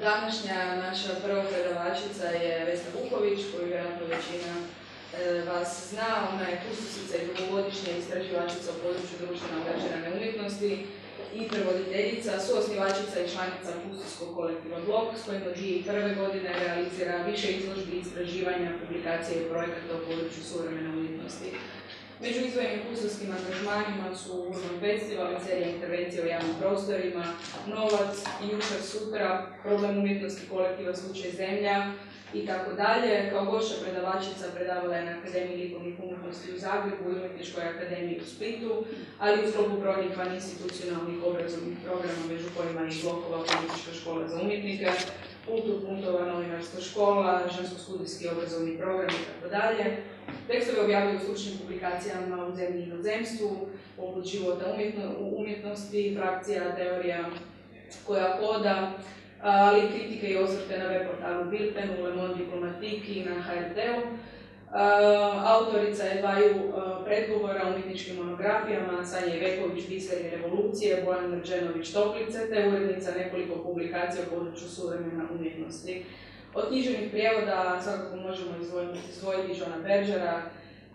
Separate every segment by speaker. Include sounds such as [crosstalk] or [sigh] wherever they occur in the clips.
Speaker 1: Današnja naša prva predavačica je Vesna Vuković, koju vjerojatno većina e, vas zna. Ona je kustusica i dugogodišnja istraživačica u području društveno angažirane umjetnosti i prevoditeljica, suosnivačica i članica Kustijskog kolektiva Blok, s kojim od prve godine realizira više izložbi istraživanja, publikacije i projekata u području suvremene umjetnosti. Među izvojenim kustovskim angažmanima su Urban Festival serija intervencije u javnim prostorima, Novac, Jučer, Sutra, Problem umjetnosti kolektiva Slučaj Zemlja i tako dalje. Kao gošća predavačica predavala je na Akademiji likovnih umjetnosti u Zagrebu i Umjetničkoj akademiji u Splitu, ali u sklopu brojnih van institucionalnih obrazovnih programa, među kojima i blokova Politička škola za umjetnike, kultur puntova, novinarska škola, žensko-studijski obrazovni program i tako dalje. Tekstove objavljaju u stručnim publikacijama u zemlji i inozemstvu, poput života umjetnosti, frakcija, teorija koja koda, ali kritike i osvrte na web portalu Le Monde Diplomatique i na HRT-u. Autorica je dvaju predgovora umjetničkim monografijama, Sanja Iveković, Biser i revolucije, Bojan Mrđenović, Toplice, te urednica nekoliko publikacija u području suvremena umjetnosti. Od književnih prijevoda svakako možemo izdvojiti Johna Bergera,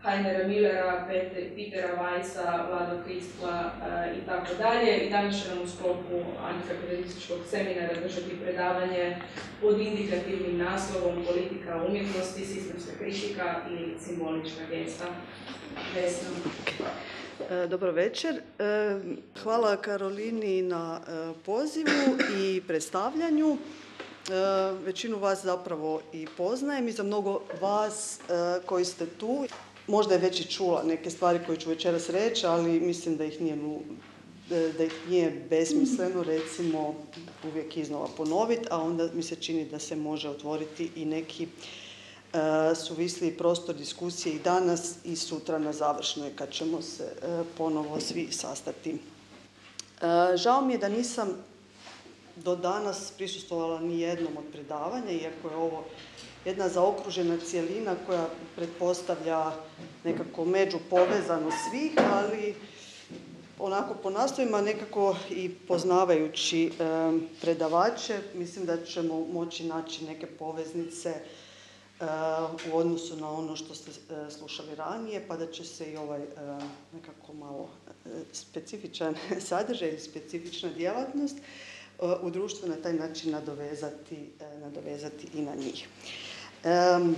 Speaker 1: Heinera Millera, Petera Weissa, Vlada Kristla eh, i tako dalje. I danas će nam u sklopu antiakademističkog seminara držati predavanje pod indikativnim naslovom Politika umjetnosti, sistemska kritika i simbolička gesta. Vesna.
Speaker 2: Eh, dobro večer. Eh, hvala Karolini na pozivu i predstavljanju. Većinu vas zapravo i poznajem i za mnogo vas koji ste tu možda je već i čula neke stvari koje ću večeras reći, ali mislim da ih nije, da ih nije besmisleno recimo uvijek iznova ponoviti, a onda mi se čini da se može otvoriti i neki uh, suvisliji prostor diskusije i danas i sutra na završnoj kad ćemo se e, ponovo svi sastati. E, žao mi je da nisam do danas prisustvovala ni jednom od predavanja, iako je ovo jedna zaokružena cijelina koja pretpostavlja nekako među povezano svih, ali onako po nastojima nekako i poznavajući predavače, mislim da ćemo moći naći neke poveznice u odnosu na ono što ste e, slušali ranije, pa da će se i ovaj nekako malo e, specifičan [laughs] sadržaj ili specifična djelatnost u društvu na taj način nadovezati, e, nadovezati i na njih. Um,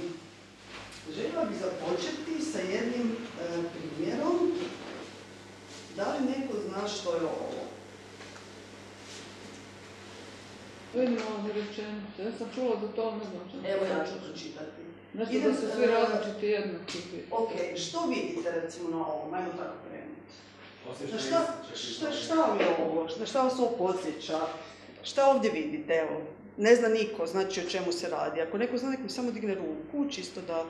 Speaker 2: željela bih započeti sa jednim uh, primjerom. Da li neko zna što je ovo?
Speaker 3: Vidim ovo rečenice. Ja sam čula za to, ne znam
Speaker 2: Evo ja ću pročitati.
Speaker 3: Nešto da su svi različiti jednaki.
Speaker 2: Ok, što vidite recimo na ovom? Ajmo tako krenuti. Na šta, šta, šta vam je ovo? Na šta vas ovo podsjeća? Šta ovdje vidite? Evo, ne zna niko, znači o čemu se radi. Ako neko zna, nek mi samo digne ruku, čisto da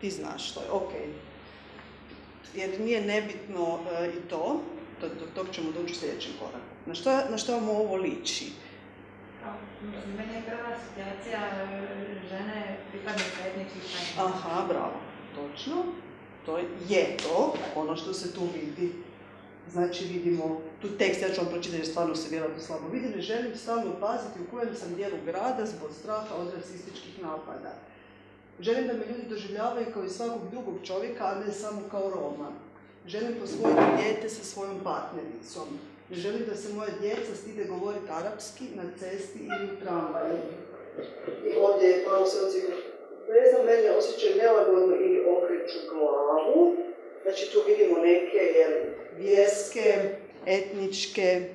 Speaker 2: ti znaš što je. Ok. Jer nije nebitno e, i to, do, tog ćemo doći u sljedećem koraku. Na što, na što vam ovo liči?
Speaker 4: Mene je prva asocijacija e, žene pripadnika etničkih
Speaker 2: Aha, bravo. Točno. To je to, ono što se tu vidi. Znači vidimo, tu tekst, ja ću vam pročitati jer stvarno se vjerojatno slabo vidi, ne želim stalno paziti u kojem sam dijelu grada zbog straha od rasističkih napada. Želim da me ljudi doživljavaju kao i svakog drugog čovjeka, a ne samo kao Roma. Želim posvojiti dijete sa svojom partnericom. Ne želim da se moja djeca stide govoriti arapski na cesti ili u tramvaju. I ovdje je malo se ne znam, mene osjećaju nelagodno ili okreću glavu. Znači tu vidimo neke jer vjerske, etničke,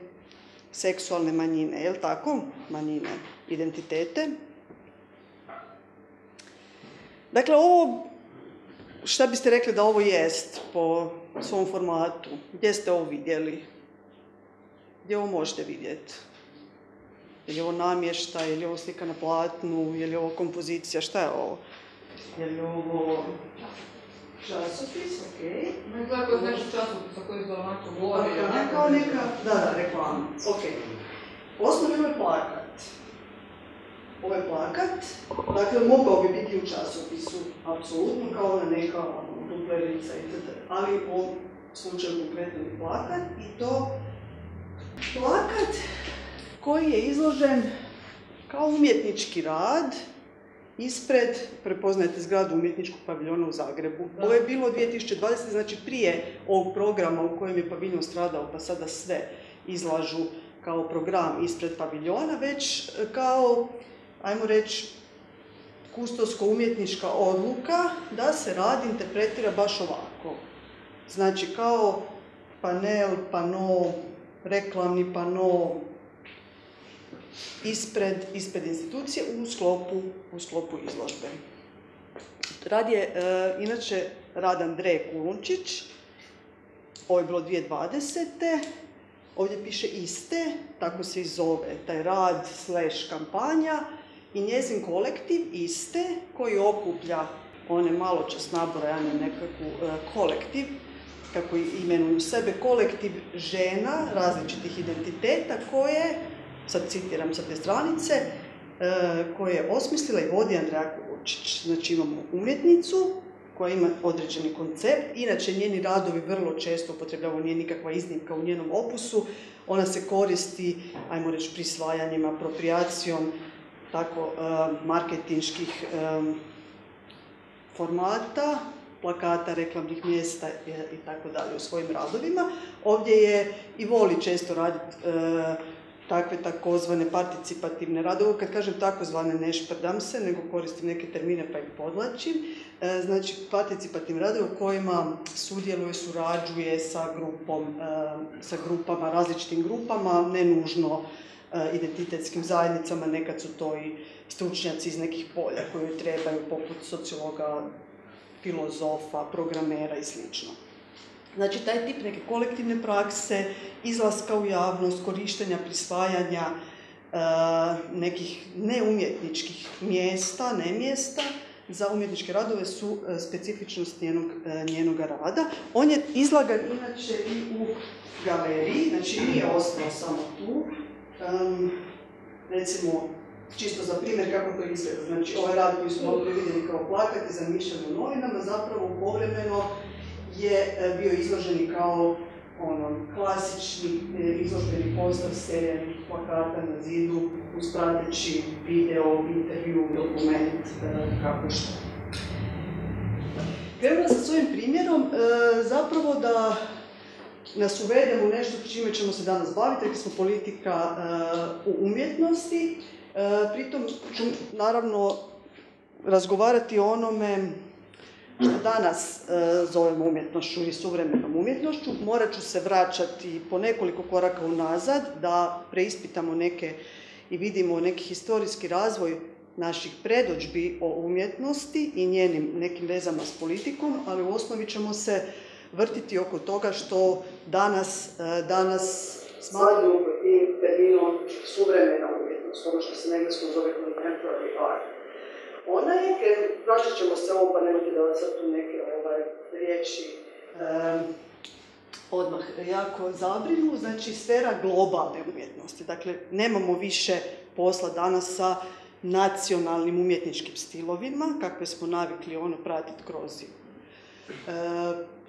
Speaker 2: seksualne manjine, jel tako? Manjine, identitete. Dakle, ovo, šta biste rekli da ovo jest po svom formatu? Gdje ste ovo vidjeli? Gdje ovo možete vidjeti? Je li ovo namješta, je li ovo slika na platnu, je li ovo kompozicija, šta je ovo? Je li ovo časopis, ok.
Speaker 3: Ne tako nešto časopisa koji je onako govori.
Speaker 2: Pa, kao neka, da, da, reklama, ok. Osnovi ovaj plakat. Ovaj plakat, dakle, mogao bi biti u časopisu, apsolutno, kao ona neka ono, duplerica, itd. Ali u ovom slučaju konkretno je plakat i to plakat koji je izložen kao umjetnički rad ispred, prepoznajete zgradu umjetničkog paviljona u Zagrebu. Ovo je bilo 2020. znači prije ovog programa u kojem je paviljon stradao, pa sada sve izlažu kao program ispred paviljona, već kao, ajmo reći, kustosko-umjetnička odluka da se rad interpretira baš ovako. Znači kao panel, pano, reklamni pano, ispred, ispred institucije u sklopu, u sklopu izložbe. Rad je, e, inače, rad Andreje Kulunčić, ovo je bilo 2020. Ovdje piše iste, tako se i zove taj rad slash kampanja i njezin kolektiv iste koji okuplja one malo čas nabrojane nekakvu e, kolektiv, kako imenuju sebe, kolektiv žena različitih identiteta koje sad citiram sa te stranice, e, koje je osmislila i vodi Andreja Kulučić. Znači imamo umjetnicu koja ima određeni koncept, inače njeni radovi vrlo često upotrebljavaju, nije nikakva iznimka u njenom opusu, ona se koristi, ajmo reći, prisvajanjem, apropriacijom, tako, e, marketinških e, formata, plakata, reklamnih mjesta i tako dalje u svojim radovima. Ovdje je i voli često raditi takve takozvane participativne radove. Kad kažem takozvane ne šprdam se, nego koristim neke termine pa ih podlačim. E, znači, participativne radove u kojima sudjeluje, surađuje sa grupom, e, sa grupama, različitim grupama, ne nužno e, identitetskim zajednicama, nekad su to i stručnjaci iz nekih polja koji trebaju, poput sociologa, filozofa, programera i slično. Znači, taj tip neke kolektivne prakse, izlaska u javnost, korištenja, prisvajanja e, nekih neumjetničkih mjesta, ne mjesta, za umjetničke radove su e, specifičnost njenog, e, njenoga rada. On je izlagan inače i u galeriji, znači nije ostao samo tu. recimo, čisto za primjer kako to izgleda. Znači, ovaj rad koji smo ovdje vidjeli kao plakat i zamišljen u novinama, zapravo povremeno je e, bio izloženi kao ono, klasični e, izložbeni postav serija plakata na zidu uz prateći video, intervju, dokument, e, kako što. Krenula sam s ovim primjerom zapravo da nas uvedemo u nešto čime ćemo se danas baviti, rekli smo politika u umjetnosti. Pritom ću naravno razgovarati o onome što danas e, zovemo umjetnošću ili suvremenom umjetnošću, morat ću se vraćati po nekoliko koraka unazad da preispitamo neke i vidimo neki historijski razvoj naših predođbi o umjetnosti i njenim nekim vezama s politikom, ali u osnovi ćemo se vrtiti oko toga što danas, e, danas smatramo tim terminom suvremena umjetnost, ono što se na engleskom zove contemporary art. Ona je, vraćat ćemo se ovo pa nemojte da sad tu neke ovaj, riječi odmah jako zabrinu, znači sfera globalne umjetnosti. Dakle, nemamo više posla danas sa nacionalnim umjetničkim stilovima, kakve smo navikli ono pratiti kroz e,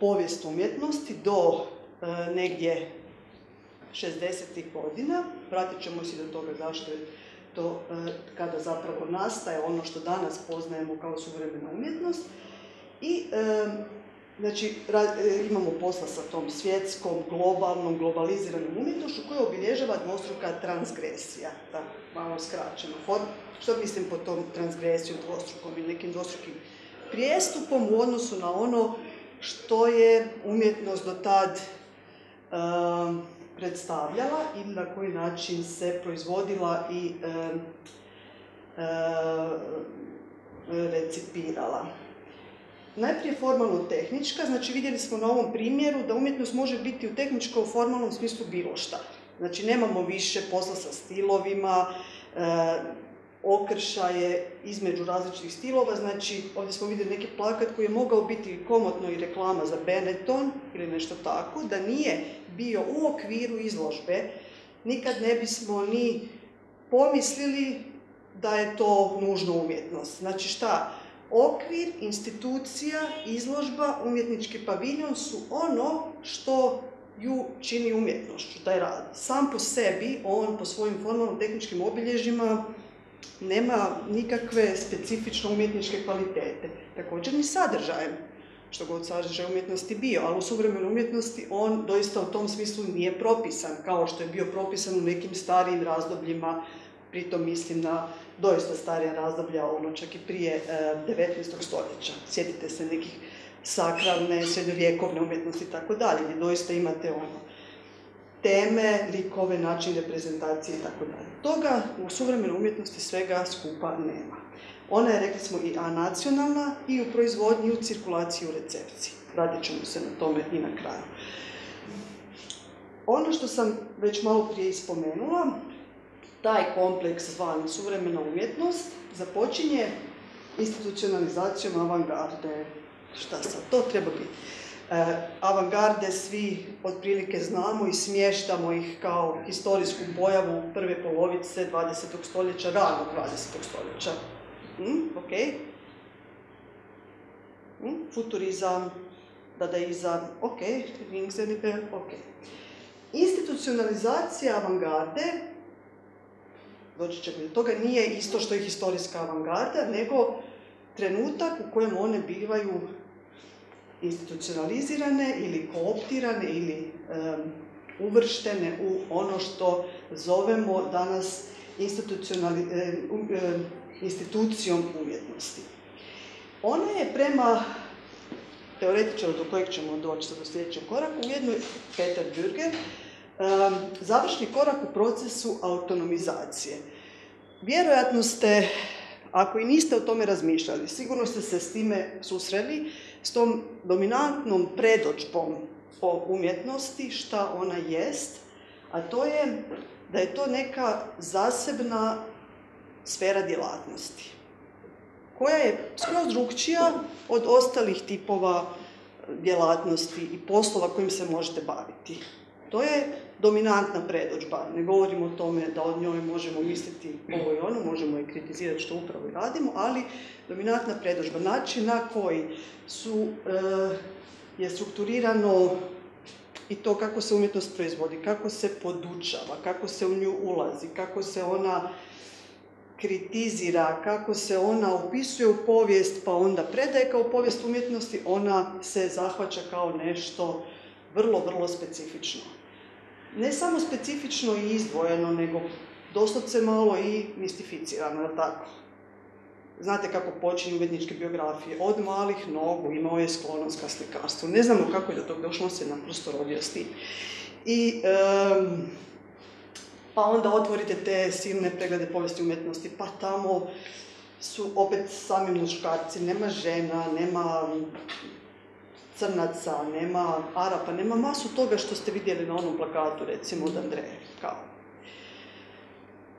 Speaker 2: povijest umjetnosti do e, negdje 60. godina. Vratit ćemo se do toga zašto je to e, kada zapravo nastaje ono što danas poznajemo kao suvremena umjetnost. I e, znači, e, imamo posla sa tom svjetskom, globalnom, globaliziranom umjetnošću koja obilježava dvostruka transgresija, tako malo skraćeno. Što mislim po tom transgresijom dvostrukom ili nekim dvostrukim prijestupom u odnosu na ono što je umjetnost do tad predstavljala i na koji način se proizvodila i e, recipirala. Najprije formalno-tehnička, znači vidjeli smo na ovom primjeru da umjetnost može biti u tehničko-formalnom smislu bilo šta. Znači nemamo više posla sa stilovima, e, okršaje između različitih stilova, znači ovdje smo vidjeli neki plakat koji je mogao biti komotno i reklama za Benetton ili nešto tako, da nije bio u okviru izložbe, nikad ne bismo ni pomislili da je to nužno umjetnost. Znači šta? Okvir, institucija, izložba, umjetnički paviljon su ono što ju čini umjetnošću, taj rad. Sam po sebi, on po svojim formalno-tehničkim obilježjima nema nikakve specifično umjetničke kvalitete. Također ni sadržajem, što god sadržaj umjetnosti bio, ali u suvremenoj umjetnosti on doista u tom smislu nije propisan, kao što je bio propisan u nekim starijim razdobljima, pritom mislim na doista starija razdoblja, ono čak i prije 19. stoljeća. Sjetite se nekih sakralne, srednjovjekovne umjetnosti i tako dalje, doista imate ono teme, likove, način reprezentacije i tako dalje. Toga u suvremenoj umjetnosti svega skupa nema. Ona je, rekli smo, i anacionalna i u proizvodnji, i u cirkulaciji, i u recepciji. Radit ćemo se na tome i na kraju. Ono što sam već malo prije ispomenula, taj kompleks zvan suvremena umjetnost započinje institucionalizacijom avangarde. Šta sad to treba biti? E, avangarde svi otprilike znamo i smještamo ih kao historijsku pojavu prve polovice 20. stoljeća, ranog 20. stoljeća. Hm? Ok? Hm? Futurizam, dadaizam, ok, ok. Institucionalizacija avangarde, doći ćemo do toga, nije isto što je historijska avangarda, nego trenutak u kojem one bivaju institucionalizirane ili kooptirane ili uvrštene u ono što zovemo danas institucijom umjetnosti. Ona je prema teoretičaru do kojeg ćemo doći sad u sljedećem koraku, ujedno Peter Bürger, završni korak u procesu autonomizacije. Vjerojatno ste, ako i niste o tome razmišljali, sigurno ste se s time susreli, s tom dominantnom predođbom o umjetnosti, šta ona jest, a to je da je to neka zasebna sfera djelatnosti, koja je skroz drugčija od ostalih tipova djelatnosti i poslova kojim se možete baviti. To je dominantna predođba. Ne govorimo o tome da od njoj možemo misliti ovo i ono, možemo i kritizirati što upravo i radimo, ali dominantna predođba, način na koji su, eh, je strukturirano i to kako se umjetnost proizvodi, kako se podučava, kako se u nju ulazi, kako se ona kritizira, kako se ona upisuje u povijest, pa onda predaje kao povijest umjetnosti, ona se zahvaća kao nešto vrlo, vrlo specifično. Ne samo specifično i izdvojeno, nego doslovce malo i mistificirano, je tako? Znate kako počinju umjetničke biografije. Od malih nogu imao je sklonost ka slikarstvu. Ne znamo kako je do toga došlo, se naprosto rodio s tim. I pa onda otvorite te silne preglede povijesti umjetnosti, pa tamo su opet sami muškarci, nema žena, nema crnaca, nema Arapa, nema masu toga što ste vidjeli na onom plakatu, recimo od Andreje. Kao.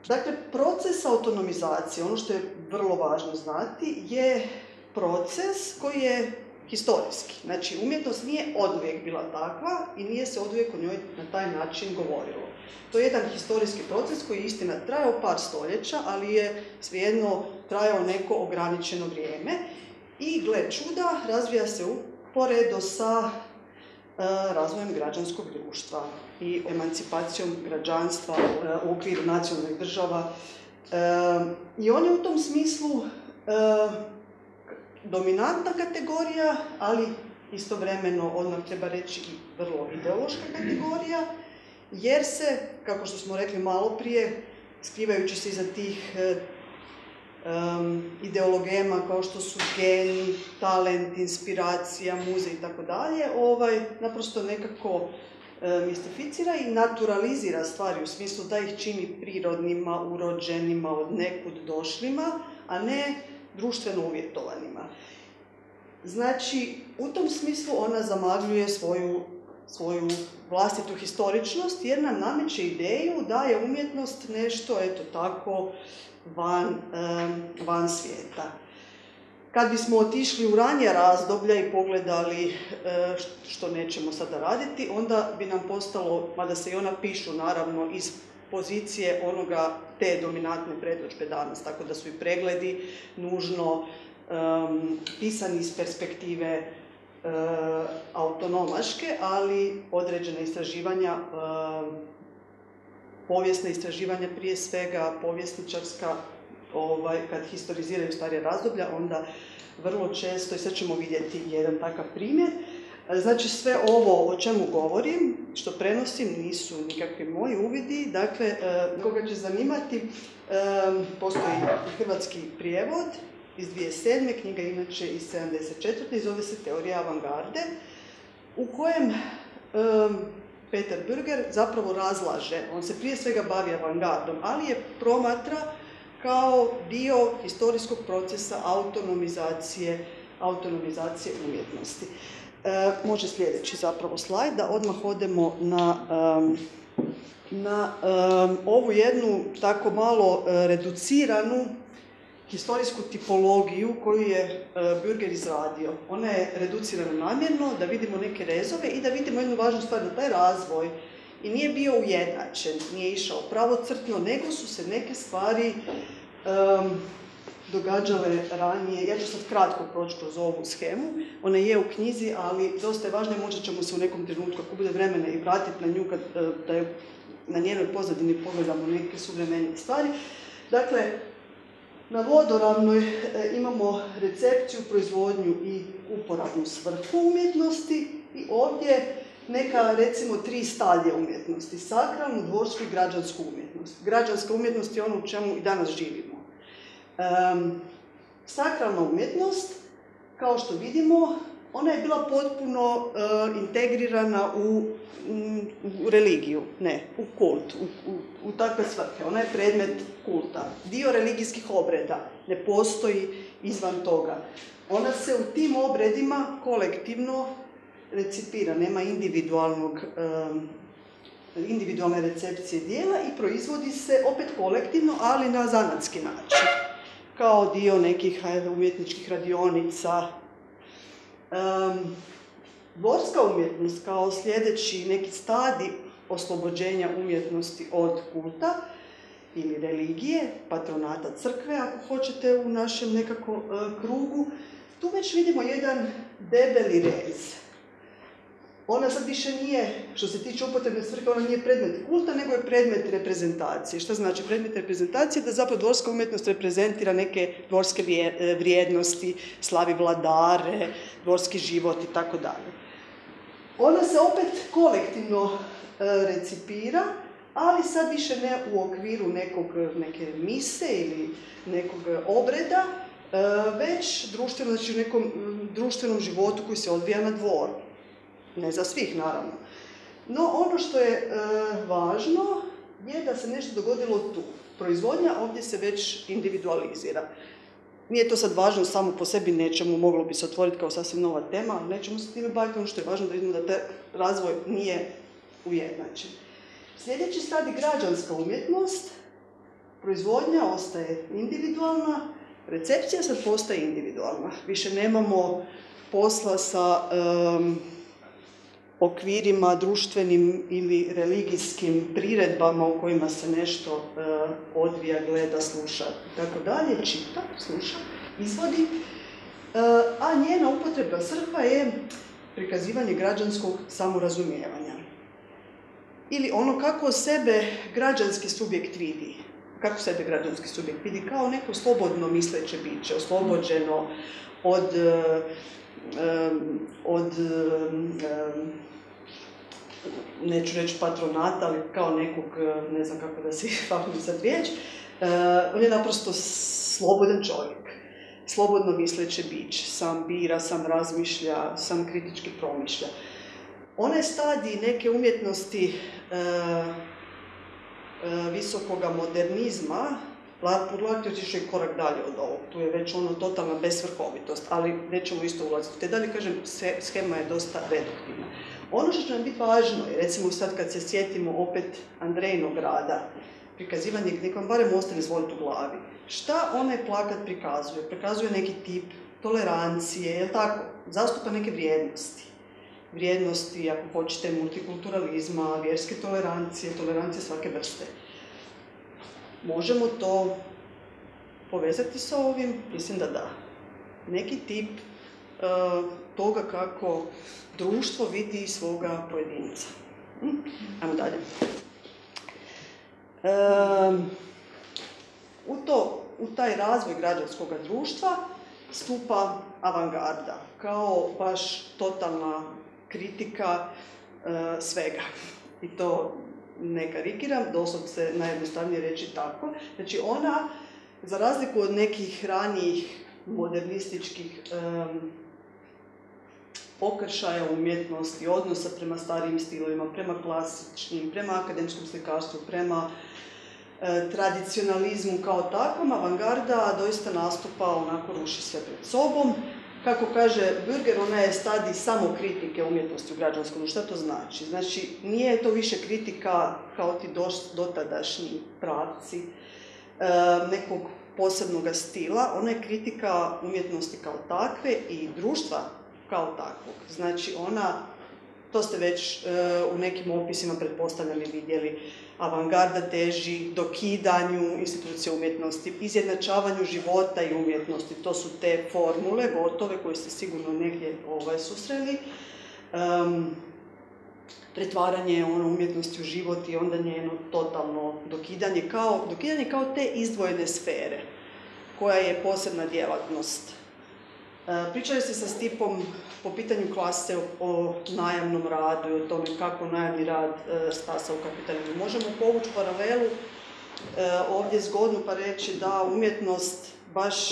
Speaker 2: Dakle, proces autonomizacije, ono što je vrlo važno znati, je proces koji je historijski. Znači, umjetnost nije oduvijek bila takva i nije se oduvijek o njoj na taj način govorilo. To je jedan historijski proces koji je istina trajao par stoljeća, ali je svejedno trajao neko ograničeno vrijeme i gle čuda, razvija se uporedo sa e, razvojem građanskog društva i emancipacijom građanstva e, u okviru nacionalnih država. E, I on je u tom smislu dominantna kategorija, ali istovremeno, odmah treba reći, i vrlo ideološka kategorija, jer se, kako što smo rekli malo prije, skrivajući se iza tih um, ideologema kao što su geni, talent, inspiracija, muze i tako dalje, ovaj, naprosto nekako mistificira i naturalizira stvari u smislu da ih čini prirodnima, urođenima, od nekud došlima, a ne društveno uvjetovanima. Znači, u tom smislu ona zamagljuje svoju, svoju vlastitu historičnost jer nam nameće ideju da je umjetnost nešto, eto tako, van, van svijeta. Kad bismo otišli u ranija razdoblja i pogledali što nećemo sada raditi, onda bi nam postalo, mada se i ona pišu naravno iz pozicije onoga te dominantne predođbe danas, tako da su i pregledi nužno pisani iz perspektive autonomaške, ali određene istraživanja, povijesne istraživanja prije svega, povjesničarska, ovaj, kad historiziraju starije razdoblja, onda vrlo često, i sad ćemo vidjeti jedan takav primjer, Znači sve ovo o čemu govorim, što prenosim, nisu nikakvi moji uvidi. Dakle, e, koga će zanimati, e, postoji hrvatski prijevod iz 2007. knjiga inače iz 74. i zove se Teorija avangarde, u kojem e, Peter Burger zapravo razlaže, on se prije svega bavi avangardom, ali je promatra kao dio historijskog procesa autonomizacije, autonomizacije umjetnosti. E, može sljedeći zapravo slajd, da odmah odemo na, na ovu jednu tako malo e, reduciranu historijsku tipologiju koju je e, Burger izradio. Ona je reducirana namjerno, da vidimo neke rezove i da vidimo jednu važnu stvar, da taj razvoj i nije bio ujednačen, nije išao pravocrtno, nego su se neke stvari događale ranije. Ja ću sad kratko proći kroz ovu schemu. Ona je u knjizi, ali dosta je važna i možda ćemo se u nekom trenutku, ako bude vremena, i vratiti na nju, kad, e, da na njenoj pozadini pogledamo neke suvremenije stvari. Dakle, na vodoravnoj e, imamo recepciju, proizvodnju i uporabnu svrhu umjetnosti i ovdje neka, recimo, tri stadije umjetnosti. Sakralnu, dvorsku i građansku umjetnost. Građanska umjetnost je ono u čemu i danas živimo. Um, sakralna umjetnost, kao što vidimo, ona je bila potpuno e, integrirana u, u, religiju, ne, u kult, u, u, takve svrhe. Ona je predmet kulta. Dio religijskih obreda ne postoji izvan toga. Ona se u tim obredima kolektivno recipira, nema individualnog individualne recepcije dijela i proizvodi se opet kolektivno, ali na zanatski način kao dio nekih umjetničkih radionica. Um, umjetnost kao sljedeći neki stadi oslobođenja umjetnosti od kulta ili religije, patronata crkve, ako hoćete u našem nekako krugu, tu već vidimo jedan debeli rez ona sad više nije, što se tiče upotrebne svrhe, ona nije predmet kulta, nego je predmet reprezentacije. Što znači predmet reprezentacije? Da zapravo dvorska umjetnost reprezentira neke dvorske e, vrijednosti, slavi vladare, dvorski život i tako dalje. Ona se opet kolektivno e, recipira, ali sad više ne u okviru nekog, neke mise ili nekog obreda, e, već društveno, znači u nekom društvenom životu koji se odvija na dvoru ne za svih naravno. No ono što je e, važno je da se nešto dogodilo tu. Proizvodnja ovdje se već individualizira. Nije to sad važno samo po sebi nečemu, moglo bi se otvoriti kao sasvim nova tema, ali nećemo se time baviti ono što je važno da vidimo da taj razvoj nije ujednačen. Sljedeći stadi građanska umjetnost, proizvodnja ostaje individualna, recepcija sad postaje individualna. Više nemamo posla sa okvirima društvenim ili religijskim priredbama u kojima se nešto e, odvija, gleda, sluša tako dalje, čita, sluša, izvodi. E, a njena upotreba srkva je prikazivanje građanskog samorazumijevanja. Ili ono kako sebe građanski subjekt vidi. Kako sebe građanski subjekt vidi? Kao neko slobodno misleće biće, oslobođeno od, e, od neću reći patronata, ali kao nekog, ne znam kako da si fahim [laughs] sad riječ, on je naprosto slobodan čovjek, slobodno misleće bić, sam bira, sam razmišlja, sam kritički promišlja. Onaj stadij neke umjetnosti visokoga modernizma, Podlati otišao i korak dalje od ovog. Tu je već ono totalna besvrhovitost, ali nećemo isto ulaziti. Te dalje, kažem, schema je dosta reduktivna. Ono što će nam biti važno je, recimo sad kad se sjetimo opet Andrejnog rada, prikazivanje, nek vam barem ostane zvoniti u glavi. Šta onaj plakat prikazuje? Prikazuje neki tip tolerancije, je tako? Zastupa neke vrijednosti. Vrijednosti, ako hoćete, multikulturalizma, vjerske tolerancije, tolerancije svake vrste. Možemo to povezati sa ovim? Mislim da da. Neki tip uh, toga kako društvo vidi svoga pojedinca. Hm? Ajmo dalje. u to u taj razvoj građanskog društva stupa avangarda, kao baš totalna kritika e, svega. I to ne karikiram, doslovce najjednostavnije reći tako. Znači ona, za razliku od nekih ranijih modernističkih em, pokršaja umjetnosti, odnosa prema starijim stilovima, prema klasičnim, prema akademskom slikarstvu, prema e, tradicionalizmu kao takvom, avangarda doista nastupa, onako ruši sve pred sobom. Kako kaže Bürger, ona je stadij samo kritike umjetnosti u građanskom. Šta to znači? Znači, nije to više kritika kao ti dotadašnji pravci e, nekog posebnog stila, ona je kritika umjetnosti kao takve i društva kao takvog. Znači, ona, to ste već e, u nekim opisima pretpostavljali vidjeli, avangarda teži dokidanju institucije umjetnosti, izjednačavanju života i umjetnosti. To su te formule gotove koje ste sigurno negdje ovaj, susreli. Em, pretvaranje ono, umjetnosti u život i onda njeno totalno dokidanje kao, dokidanje kao te izdvojene sfere koja je posebna djelatnost. E, Pričali ste sa Stipom po pitanju klase o, najamnom radu i o tome kako najamni rad e, stasa u kapitalizmu. Možemo povući paralelu e, ovdje zgodno pa reći da umjetnost baš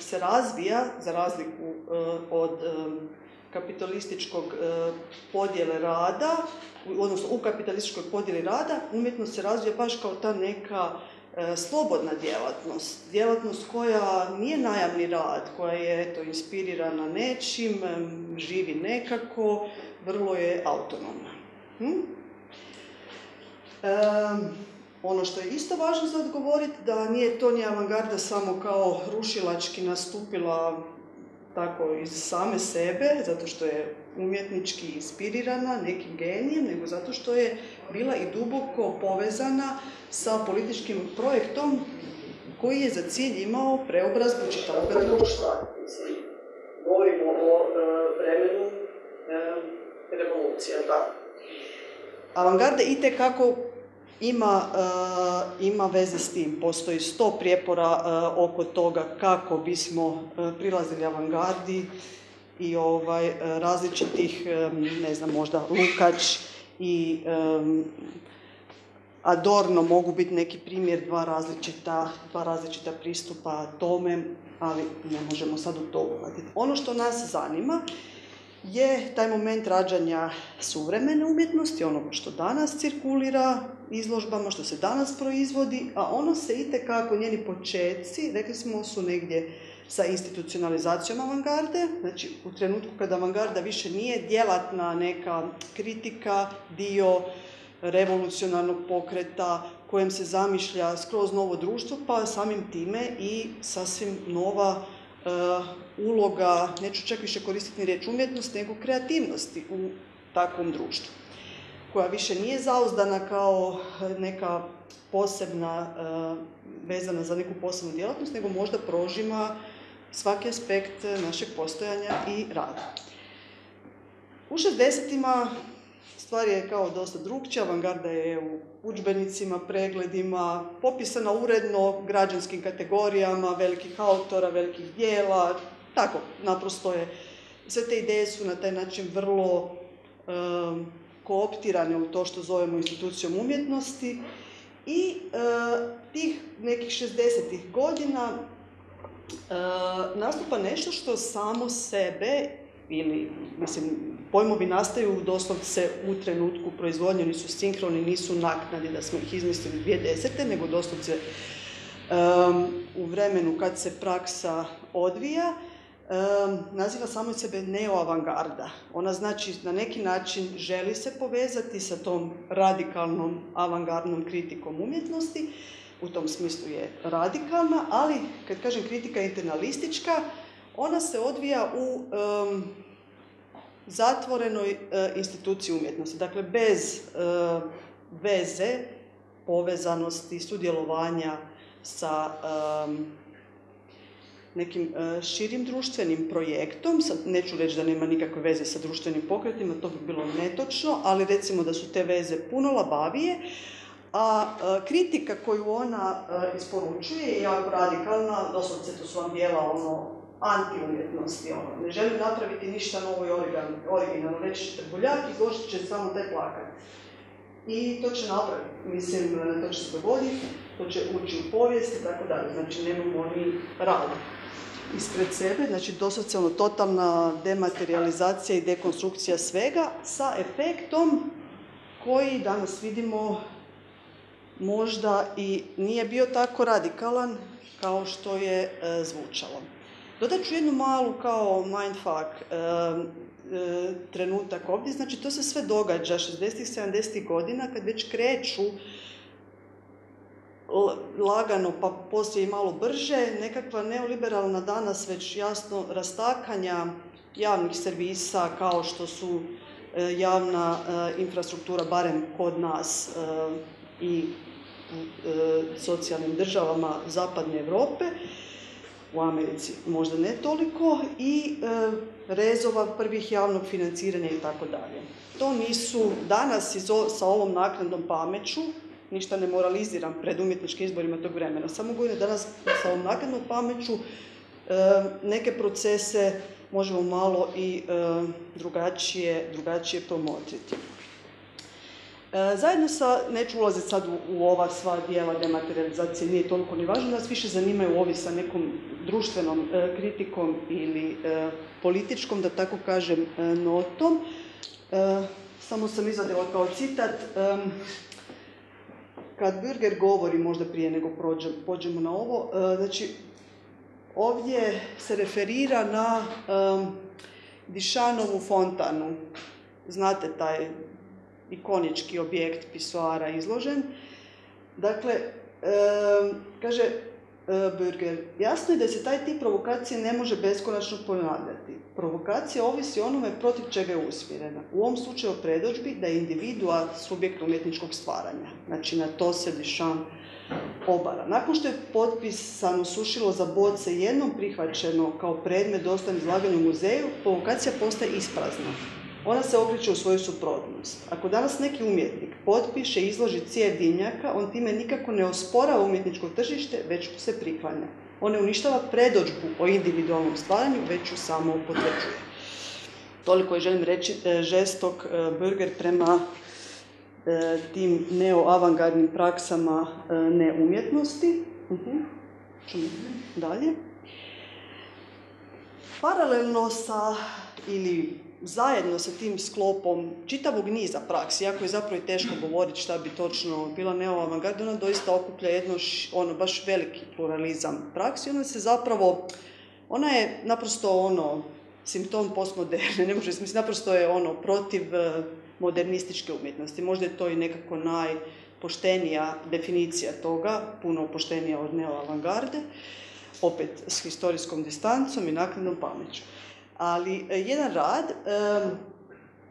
Speaker 2: se razvija za razliku od kapitalističkog podjele rada, odnosno u kapitalističkoj podjeli rada, umjetnost se razvija baš kao ta neka slobodna djelatnost. Djelatnost koja nije najamni rad, koja je eto, inspirirana nečim, živi nekako, vrlo je autonomna. Hm? Em, ono što je isto važno za odgovoriti, da nije to ni avangarda samo kao rušilački nastupila tako iz same sebe, zato što je umjetnički inspirirana nekim genijem, nego zato što je bila i duboko povezana sa političkim projektom koji je za cilj imao preobrazbu čitavog društva. Govorimo o e, vremenu e, revolucije, jel tako? Avangarda itekako ima, e, ima veze s tim. Postoji sto prijepora e, oko toga kako bismo e, prilazili avangardi i ovaj, različitih, ne znam, možda Lukač i Adorno mogu biti neki primjer, dva različita, dva različita pristupa tome, ali ne možemo sad u to uhvatiti. Ono što nas zanima je taj moment rađanja suvremene umjetnosti, onoga što danas cirkulira izložbama, što se danas proizvodi, a ono se itekako, njeni početci, rekli smo, su negdje sa institucionalizacijom avangarde, znači u trenutku kada avangarda više nije djelatna neka kritika, dio revolucionarnog pokreta kojem se zamišlja skroz novo društvo, pa samim time i sasvim nova e, uloga, neću čak više koristiti ni riječ umjetnost, nego kreativnosti u takvom društvu, koja više nije zauzdana kao neka posebna, e, vezana za neku posebnu djelatnost, nego možda prožima svaki aspekt našeg postojanja i rada. U 60-ima stvar je kao dosta drugčija, avangarda je u udžbenicima, pregledima, popisana uredno građanskim kategorijama, velikih autora, velikih dijela, tako, naprosto je, sve te ideje su na taj način vrlo kooptirane u to što zovemo institucijom umjetnosti i e, tih nekih 60-ih godina e, nastupa nešto što samo sebe ili, mislim, pojmovi nastaju doslovce u trenutku proizvodnje, nisu sinkroni, nisu naknadi da smo ih izmislili 2010. nego doslovce em, u vremenu kad se praksa odvija, naziva samo sebe neoavangarda. Ona znači na neki način želi se povezati sa tom radikalnom avangardnom kritikom umjetnosti, u tom smislu je radikalna, ali kad kažem kritika internalistička, ona se odvija u em, zatvorenoj e, instituciji umjetnosti, dakle bez e, veze, povezanosti, sudjelovanja sa em, nekim e, širim društvenim projektom, sad neću reći da nema nikakve veze sa društvenim pokretima, to bi bilo netočno, ali recimo da su te veze puno labavije, a e, kritika koju ona e, isporučuje je jako radikalna, doslovce to su vam dijela ono, anti-umjetnosti, ono. ne želim napraviti ništa novo i originalno, reći će trbuljak i gošći će samo taj plakat. I to će napraviti, mislim, to će se dogoditi, to će ući u povijest i tako dalje, znači nemamo ni rad ispred sebe, znači doslovce ono totalna dematerializacija i dekonstrukcija svega sa efektom koji danas vidimo možda i nije bio tako radikalan kao što je e, zvučalo. Dodat ću jednu malu kao mindfuck e, e, trenutak ovdje, znači to se sve događa 60 70 godina kad već kreću lagano pa poslije i malo brže, nekakva neoliberalna danas već jasno rastakanja javnih servisa kao što su e, javna e, infrastruktura, barem kod nas e, i u socijalnim državama zapadne Europe, u Americi možda ne toliko, i rezova prvih javnog financiranja i tako dalje. To nisu danas sa ovom naknadnom pameću, ništa ne moraliziram pred umjetničkim izborima tog vremena. Samo govorim danas sa ovom naknadnom pameću neke procese možemo malo i drugačije, drugačije promotriti. Zajedno sa, neću ulaziti sad u, ova sva dijela dematerializacije, nije toliko ni važno, nas više zanimaju ovi sa nekom društvenom kritikom ili političkom, da tako kažem, notom. Samo sam izvadila kao citat, kad Bürger govori, možda prije nego pođemo na ovo, e, znači ovdje se referira na Dišanovu fontanu. Znate taj ikonički objekt pisoara izložen. Dakle, kaže, E, burger. Jasno je da se taj tip provokacije ne može beskonačno ponavljati. Provokacija ovisi onome protiv čega je usmjerena. U ovom slučaju predođbi da je individua subjekt umjetničkog stvaranja. Znači na to se Dišan obara. Nakon što je potpisano sušilo za boce jednom prihvaćeno kao predmet dostan izlaganju u muzeju, provokacija postaje isprazna ona se okreće u svoju suprotnost. Ako danas neki umjetnik potpiše i izloži cijev dimnjaka, on time nikako ne osporava umjetničko tržište, već se priklanja. On ne uništava predođbu o individualnom stvaranju, već ju samo potvrđuje. Toliko je, želim reći, e, žestok e, burger prema e, tim neoavangardnim praksama neumjetnosti. Uh Dalje. Paralelno sa, ili zajedno sa tim sklopom čitavog niza praksi, jako je zapravo i teško govoriti šta bi točno bila neoavangarda, ona doista okuplja jedno ono, baš veliki pluralizam praksi. Ona se zapravo, ona je naprosto ono, simptom postmoderne, ne može, mislim, naprosto je ono protiv e, modernističke umjetnosti. Možda je to i nekako najpoštenija definicija toga, puno poštenija od neoavangarde, opet s historijskom distancom i naknadnom pameću ali e, jedan rad,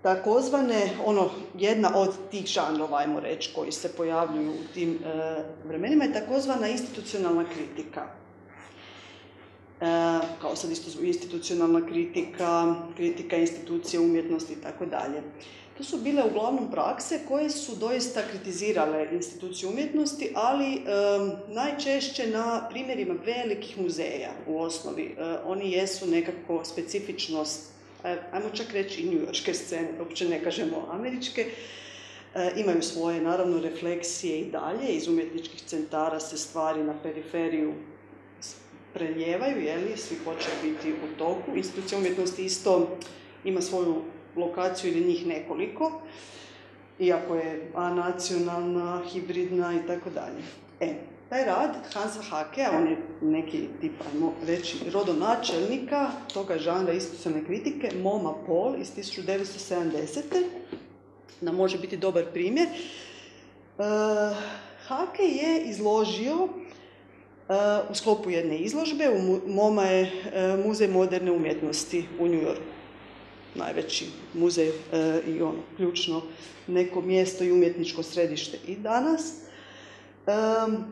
Speaker 2: takozvane, ono, jedna od tih žanrova, ajmo reći, koji se pojavljuju u tim e, vremenima je takozvana institucionalna kritika. E, kao sad isto institucionalna kritika, kritika institucije umjetnosti i tako dalje. To su bile uglavnom prakse koje su doista kritizirale instituciju umjetnosti, ali najčešće na primjerima velikih muzeja u osnovi. oni jesu nekako specifičnost, ajmo čak reći i njujorške scene, uopće ne kažemo američke, imaju svoje, naravno, refleksije i dalje. Iz umjetničkih centara se stvari na periferiju preljevaju, jeli, svi hoće biti u toku. Institucija umjetnosti isto ima svoju lokaciju ili njih nekoliko, iako je nacionalna, hibridna i tako dalje. E, taj rad Hansa Hake, on je neki tip, ajmo reći, rodonačelnika toga žanra institucionalne kritike, Moma Paul iz 1970. Da može biti dobar primjer. Uh, Hake je izložio uh, u sklopu jedne izložbe, u Moma je uh, muzej moderne umjetnosti u New Yorku najveći muzej e, i ono ključno neko mjesto i umjetničko središte i danas. E,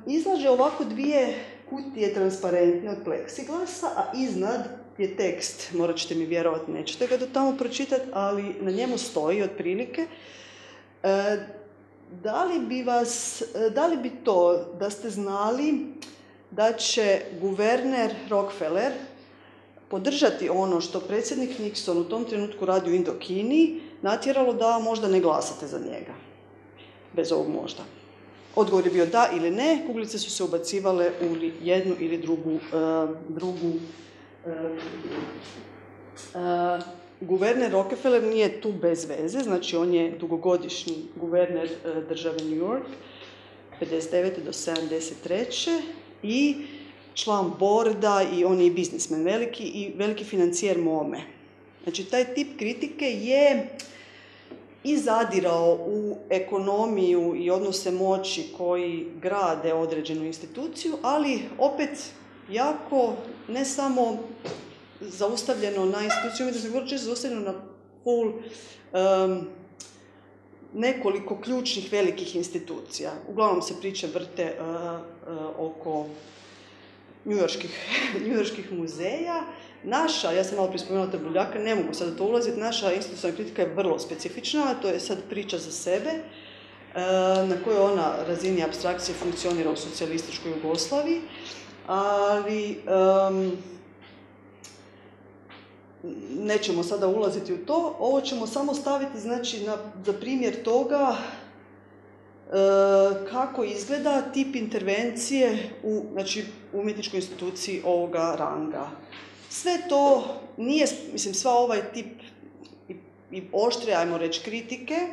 Speaker 2: izlaže ovako dvije kutije transparentne od pleksiglasa, a iznad je tekst, morat ćete mi vjerovati, nećete ga do tamo pročitati, ali na njemu stoji otprilike e, da li bi vas, da li bi to da ste znali da će guverner Rockefeller podržati ono što predsjednik Nixon u tom trenutku radi u Indokini, natjeralo da možda ne glasate za njega. Bez ovog možda. Odgovor je bio da ili ne, kuglice su se ubacivale u jednu ili drugu, uh, drugu uh, guverner Rockefeller nije tu bez veze, znači on je dugogodišnji guverner države New York, 59. do 73. i član borda i on je biznismen veliki i veliki financijer MOME. Znači taj tip kritike je i zadirao u ekonomiju i odnose moći koji grade određenu instituciju, ali opet jako ne samo zaustavljeno na instituciju da se vrlo često zaustavljeno na um, nekoliko ključnih velikih institucija. Uglavnom se priče vrte uh, uh, oko njujorskih [laughs] muzeja. Naša, ja sam malo prije spomenula Trbuljaka, ne mogu sada to ulaziti, naša institucionalna kritika je vrlo specifična, to je sad priča za sebe, uh, na kojoj ona razini abstrakcije funkcionira u socijalističkoj Jugoslaviji, ali um, nećemo sada ulaziti u to, ovo ćemo samo staviti znači, na, za primjer toga e, kako izgleda tip intervencije u znači, umjetničkoj instituciji ovoga ranga. Sve to nije, mislim, sva ovaj tip i, i oštre, ajmo reći, kritike e,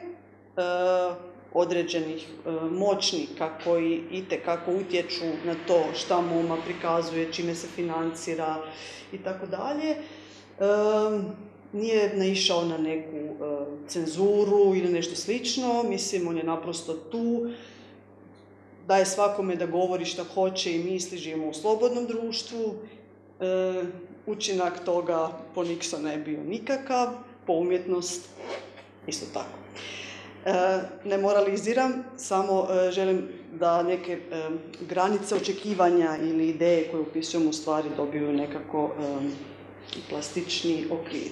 Speaker 2: određenih e, moćnika koji itekako utječu na to šta MoMA prikazuje, čime se financira i tako dalje nije naišao na neku cenzuru ili nešto slično, mislim, on je naprosto tu, daje svakome da govori što hoće i misli, živimo u slobodnom društvu, učinak toga po Nixona je bio nikakav, po umjetnost isto tako. Ne moraliziram, samo želim da neke granice očekivanja ili ideje koje upisujemo u stvari dobiju nekako plastični okvir.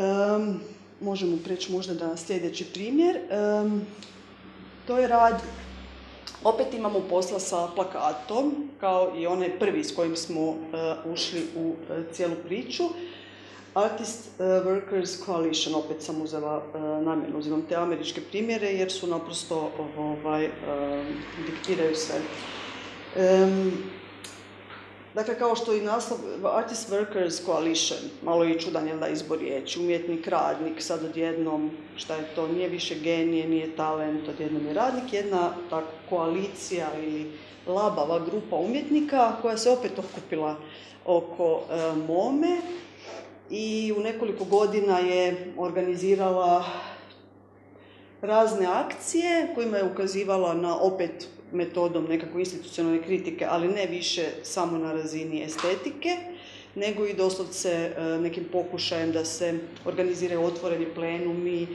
Speaker 2: Um, možemo preći možda na sljedeći primjer. Um, to je rad, opet imamo posla sa plakatom, kao i onaj prvi s kojim smo uh, ušli u uh, cijelu priču. Artist uh, Workers Coalition, opet sam uzela namjerno, uzimam te američke primjere jer su naprosto ovaj, diktiraju sve. Um, Dakle, kao što i naslov Artist Workers Coalition, malo je čudan je da izbor riječi, umjetnik, radnik, sad odjednom, šta je to, nije više genije, nije talent, odjednom je radnik, jedna ta koalicija ili labava grupa umjetnika koja se opet okupila oko e, MOME i u nekoliko godina je organizirala razne akcije kojima je ukazivala na opet metodom nekakve institucionalne kritike, ali ne više samo na razini estetike, nego i doslovce e, nekim pokušajem da se organiziraju otvoreni plenumi. E,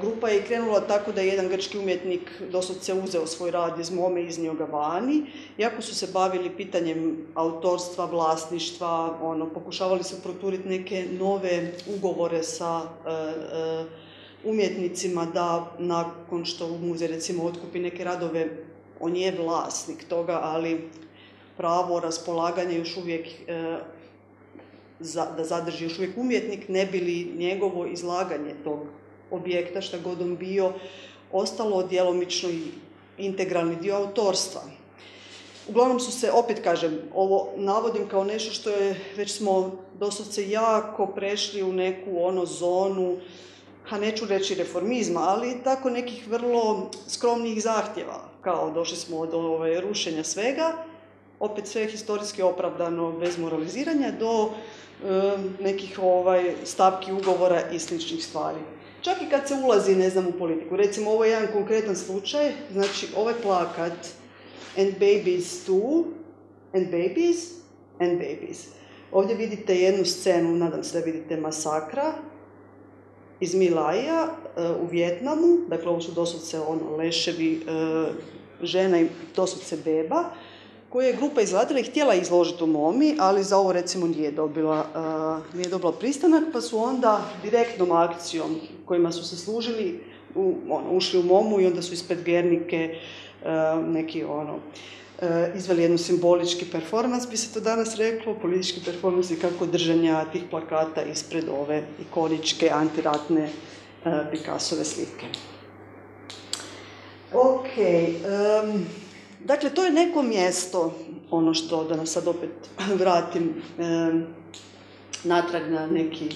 Speaker 2: grupa je krenula tako da je jedan grčki umjetnik doslovce uzeo svoj rad iz mome i iznio ga vani. Iako su se bavili pitanjem autorstva, vlasništva, ono, pokušavali su proturiti neke nove ugovore sa e, umjetnicima da nakon što muzej recimo otkupi neke radove on je vlasnik toga, ali pravo raspolaganja još uvijek e, da zadrži još uvijek umjetnik, ne bi li njegovo izlaganje tog objekta, šta god on bio, ostalo djelomično i integralni dio autorstva. Uglavnom su se, opet kažem, ovo navodim kao nešto što je, već smo doslovce jako prešli u neku ono zonu ha neću reći reformizma, ali tako nekih vrlo skromnih zahtjeva, kao došli smo od ove, rušenja svega, opet sve historijski opravdano bez moraliziranja, do e, nekih ovaj, stavki ugovora i sličnih stvari. Čak i kad se ulazi, ne znam, u politiku. Recimo, ovo je jedan konkretan slučaj, znači ovaj plakat And babies too, and babies, and babies. Ovdje vidite jednu scenu, nadam se da vidite masakra, iz Milaja u Vjetnamu, dakle ovo su doslovce ono, leševi e, žena i doslovce beba, koje je grupa izgledala i htjela izložiti u Momi, ali za ovo recimo nije dobila, e, nije dobila pristanak, pa su onda direktnom akcijom kojima su se služili u, ono, ušli u momu i onda su ispred Gernike neki ono, izveli jednu simbolički performans, bi se to danas reklo, politički performans i kako držanja tih plakata ispred ove ikoničke antiratne Picassove slike. Ok, dakle to je neko mjesto, ono što, da nas sad opet [laughs] vratim natrag na neki,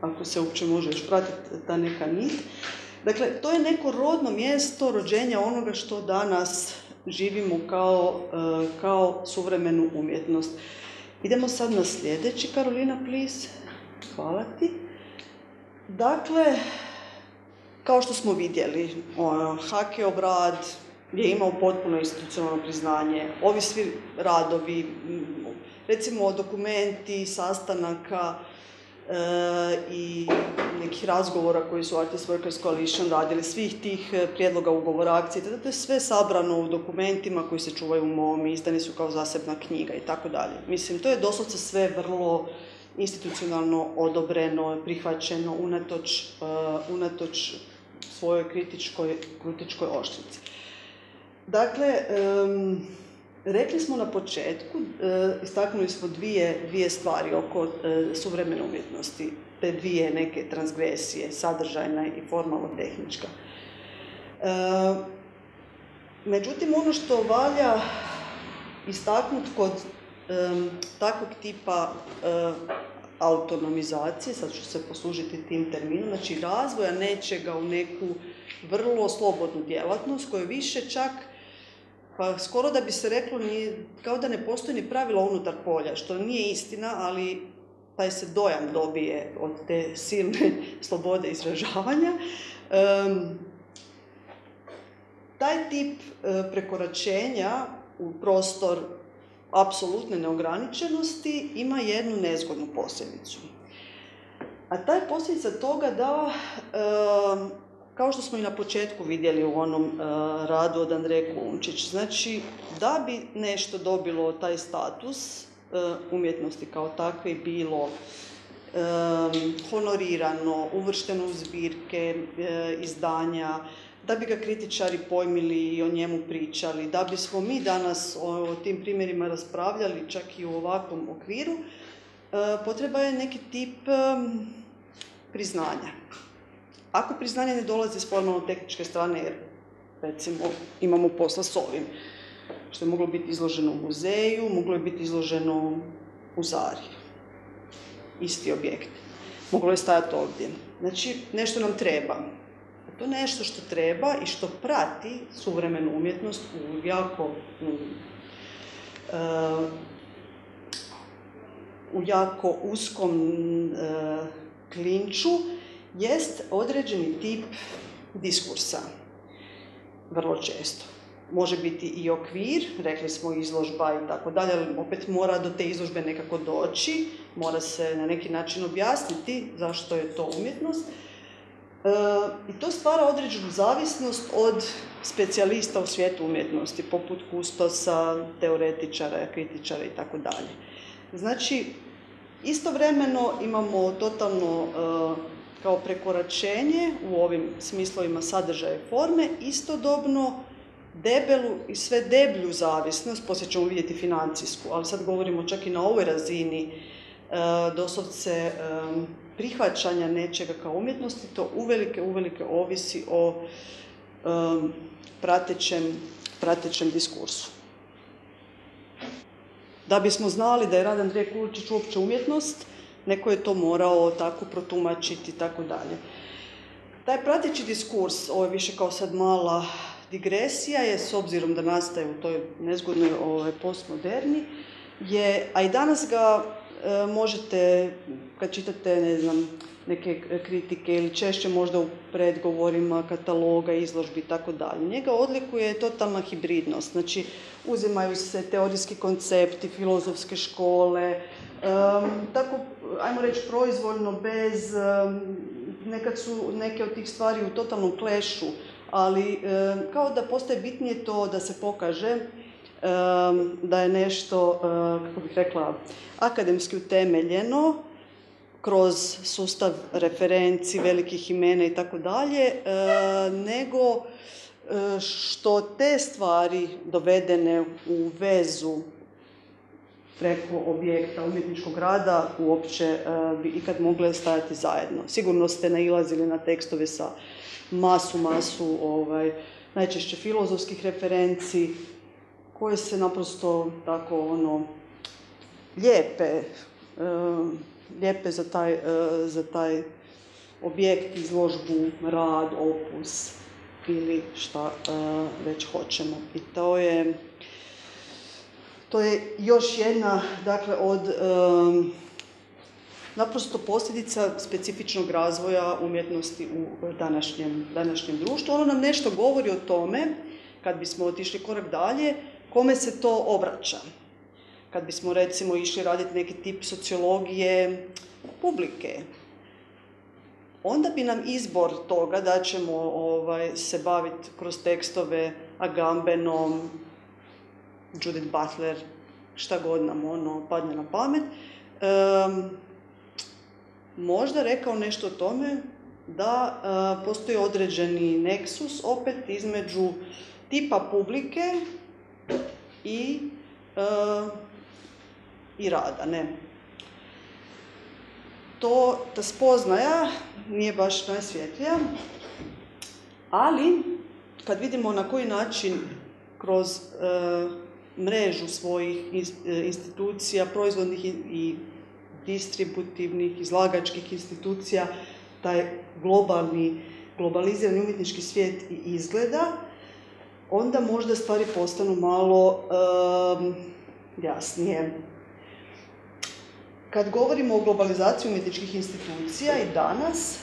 Speaker 2: ako se uopće može još pratiti ta neka nit. Dakle, to je neko rodno mjesto rođenja onoga što danas živimo kao, e, kao suvremenu umjetnost. Idemo sad na sljedeći, Karolina, please. Hvala ti. Dakle, kao što smo vidjeli, ono, Hake obrad je imao potpuno institucionalno priznanje. Ovi svi radovi, recimo dokumenti, sastanaka e, i nekih razgovora koji su Artist Workers Coalition radili, svih tih e, prijedloga ugovora akcije, to je sve sabrano u dokumentima koji se čuvaju u mom, izdani su kao zasebna knjiga i tako dalje. Mislim, to je doslovce sve vrlo institucionalno odobreno, prihvaćeno unatoč, uh, unatoč svojoj kritičkoj, kritičkoj oštrici. Dakle, rekli smo na početku, e, istaknuli smo dvije, dvije stvari oko e, suvremene umjetnosti, te dvije neke transgresije, sadržajna i formalno-tehnička. E, međutim, ono što valja istaknuti kod takvog tipa autonomizacije, sad ću se poslužiti tim terminom, znači razvoja nečega u neku vrlo slobodnu djelatnost koja više čak pa skoro da bi se reklo ni, kao da ne postoji ni pravila unutar polja, što nije istina, ali taj se dojam dobije od te silne [laughs] slobode izražavanja. taj tip e, prekoračenja u prostor apsolutne neograničenosti ima jednu nezgodnu posljedicu. A ta je posljedica toga da kao što smo i na početku vidjeli u onom uh, radu od Andreje Kulunčić, znači da bi nešto dobilo taj status uh, umjetnosti kao takve bilo honorirano, uvršteno u zbirke, uh, izdanja, da bi ga kritičari pojmili i o njemu pričali, da bismo mi danas o, tim primjerima raspravljali čak i u ovakvom okviru, potreba je neki tip um, priznanja. Ako priznanje ne dolazi s formalno-tehničke strane, jer recimo imamo posla s ovim, što je moglo biti izloženo u muzeju, moglo je biti izloženo u Zari. Isti objekt. Moglo je stajati ovdje. Znači, nešto nam treba. To nešto što treba i što prati suvremenu umjetnost u jako uh, u jako uskom uh, klinču jest određeni tip diskursa, vrlo često. Može biti i okvir, rekli smo izložba i tako dalje, ali opet mora do te izložbe nekako doći, mora se na neki način objasniti zašto je to umjetnost. E, I to stvara određenu zavisnost od specijalista u svijetu umjetnosti, poput kustosa, teoretičara, kritičara i tako dalje. Znači, istovremeno imamo totalno e, kao prekoračenje u ovim smislovima sadržaja i forme, istodobno debelu i sve deblju zavisnost, poslije ćemo vidjeti financijsku, ali sad govorimo čak i na ovoj razini e, doslovce prihvaćanja nečega kao umjetnosti, to uvelike, uvelike ovisi o e, pratećem, pratećem diskursu. Da bismo znali da je Rad Andrije Kuličić uopće umjetnost, neko je to morao tako protumačiti i tako dalje. Taj prateći diskurs, ovo je više kao sad mala digresija, je s obzirom da nastaje u toj nezgodnoj ovaj, postmoderni, je, a i danas ga možete, kad čitate, ne znam, neke kritike ili češće možda u predgovorima kataloga, izložbi i tako dalje. Njega odlikuje totalna hibridnost, znači uzimaju se teorijski koncepti, filozofske škole, tako, ajmo reći, proizvoljno, bez, nekad su neke od tih stvari u totalnom klešu, ali kao da postaje bitnije to da se pokaže da je nešto, kako bih rekla, akademski utemeljeno, kroz sustav referenci, velikih imena i tako dalje, e, nego e, što te stvari dovedene u vezu preko objekta umjetničkog rada uopće e, bi ikad mogle stajati zajedno. Sigurno ste nailazili na tekstove sa masu, masu ovaj, najčešće filozofskih referenci koje se naprosto tako ono lijepe, lijepe za taj, za taj objekt, izložbu, rad, opus ili šta već hoćemo. I to je to je još jedna, dakle, od naprosto posljedica specifičnog razvoja umjetnosti u današnjem, današnjem društvu. Ono nam nešto govori o tome, kad bismo otišli korak dalje, kome se to obraća. Kad bismo recimo išli raditi neki tip sociologije publike, onda bi nam izbor toga da ćemo ovaj, se baviti kroz tekstove Agambenom, Judith Butler, šta god nam ono padne na pamet, možda rekao nešto o tome da uh, postoji određeni neksus opet između tipa publike i, i rada. Ne. To, ta spoznaja nije baš najsvjetlija, ali kad vidimo na koji način kroz mrežu svojih e, institucija, proizvodnih i distributivnih, izlagačkih institucija, taj globalni, globalizirani umjetnički svijet i izgleda, onda možda stvari postanu malo jasnije. Kad govorimo o globalizaciji umjetničkih institucija i danas,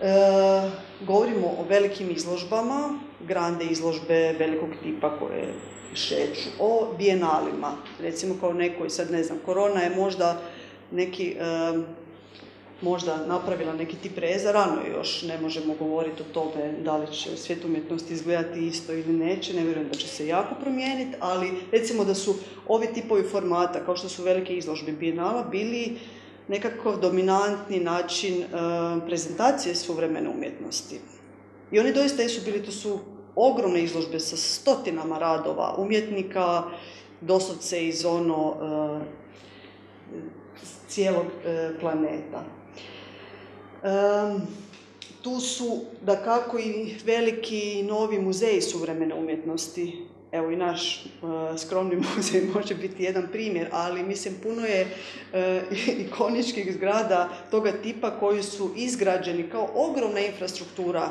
Speaker 2: e, govorimo o velikim izložbama, grande izložbe velikog tipa koje šeću, o bijenalima, recimo kao nekoj, sad ne znam, korona je možda neki, možda napravila neki tip reza, rano još ne možemo govoriti o tome da li će svijet umjetnosti izgledati isto ili neće, ne vjerujem da će se jako promijeniti, ali recimo da su ovi tipovi formata, kao što su velike izložbe bijenala, bili nekakav dominantni način prezentacije suvremene umjetnosti. I oni doista jesu bili, to su ogromne izložbe sa stotinama radova umjetnika, doslovce iz ono e, cijelog e, planeta. Tu su, da kako i veliki novi muzeji suvremene umjetnosti, evo i naš uh, skromni [laughs] muzej može biti jedan primjer, ali mislim puno je uh, [laughs] ikoničkih zgrada toga tipa koji su izgrađeni kao ogromna infrastruktura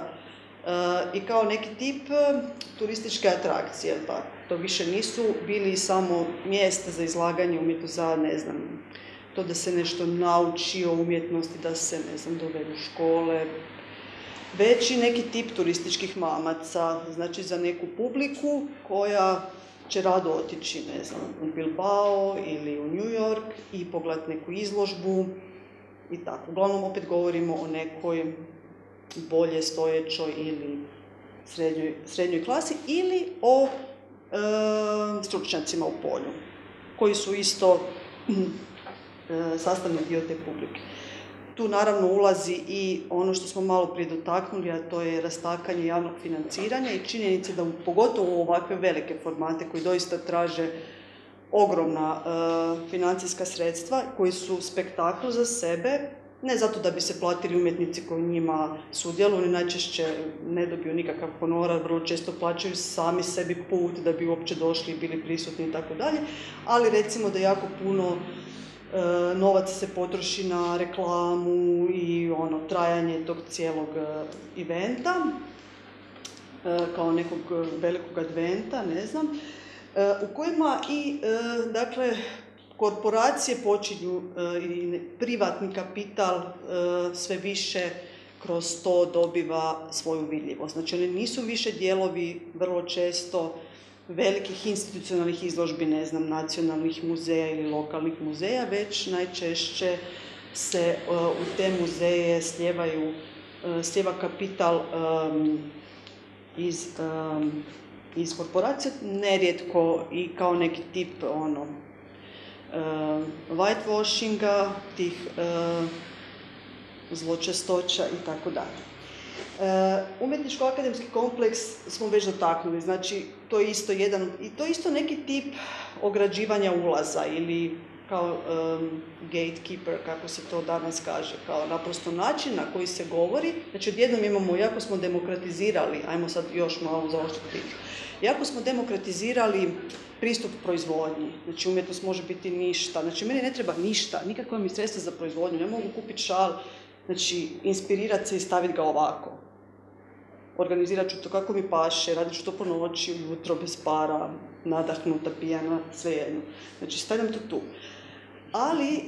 Speaker 2: i kao neki tip e, turističke atrakcije, tako. To više nisu bili samo mjesta za izlaganje umjetnosti, za, ne znam, to da se nešto nauči o umjetnosti, da se, ne znam, dovedu škole, već i neki tip turističkih mamaca, znači za neku publiku koja će rado otići, ne znam, u Bilbao ili u New York i pogledati neku izložbu i tako. Uglavnom opet govorimo o nekoj bolje stojećoj ili srednjoj, srednjoj klasi ili o e, stručnjacima u polju koji su isto sastavni dio te publike. Tu naravno ulazi i ono što smo malo prije dotaknuli, a to je rastakanje javnog financiranja i činjenica da pogotovo u ovakve velike formate koji doista traže ogromna e, financijska sredstva, koji su spektakl za sebe, ne zato da bi se platili umjetnici koji njima sudjeluju, najčešće ne dobiju nikakav honorar, vrlo često plaćaju sami sebi put da bi uopće došli i bili prisutni i tako dalje, ali recimo da jako puno e, novaca se potroši na reklamu i ono trajanje tog cijelog e, eventa e, kao nekog velikog adventa, ne znam, u kojima i dakle korporacije počinju i privatni kapital sve više kroz to dobiva svoju vidljivost. Znači oni nisu više dijelovi vrlo često velikih institucionalnih izložbi, ne znam, nacionalnih muzeja ili lokalnih muzeja, već najčešće se e, u te muzeje sljevaju, sljeva kapital iz, iz korporacije, nerijetko i kao neki tip ono, whitewashinga, tih e, zločestoća i tako dalje. E, umjetničko-akademski kompleks smo već dotaknuli, znači to je isto jedan, i to je isto neki tip ograđivanja ulaza ili kao gatekeeper, kako se to danas kaže, kao naprosto način na koji se govori, znači odjednom imamo, jako smo demokratizirali, ajmo sad još malo zaoštriti jako smo demokratizirali pristup proizvodnji, znači umjetnost može biti ništa, znači meni ne treba ništa, nikakva mi sredstva za proizvodnju, ne mogu kupiti šal, znači inspirirati se i staviti ga ovako. Organizirat ću to kako mi paše, radit ću to po noći, ujutro, bez para, nadahnuta, pijana, svejedno. Znači stavljam to tu. Ali, e,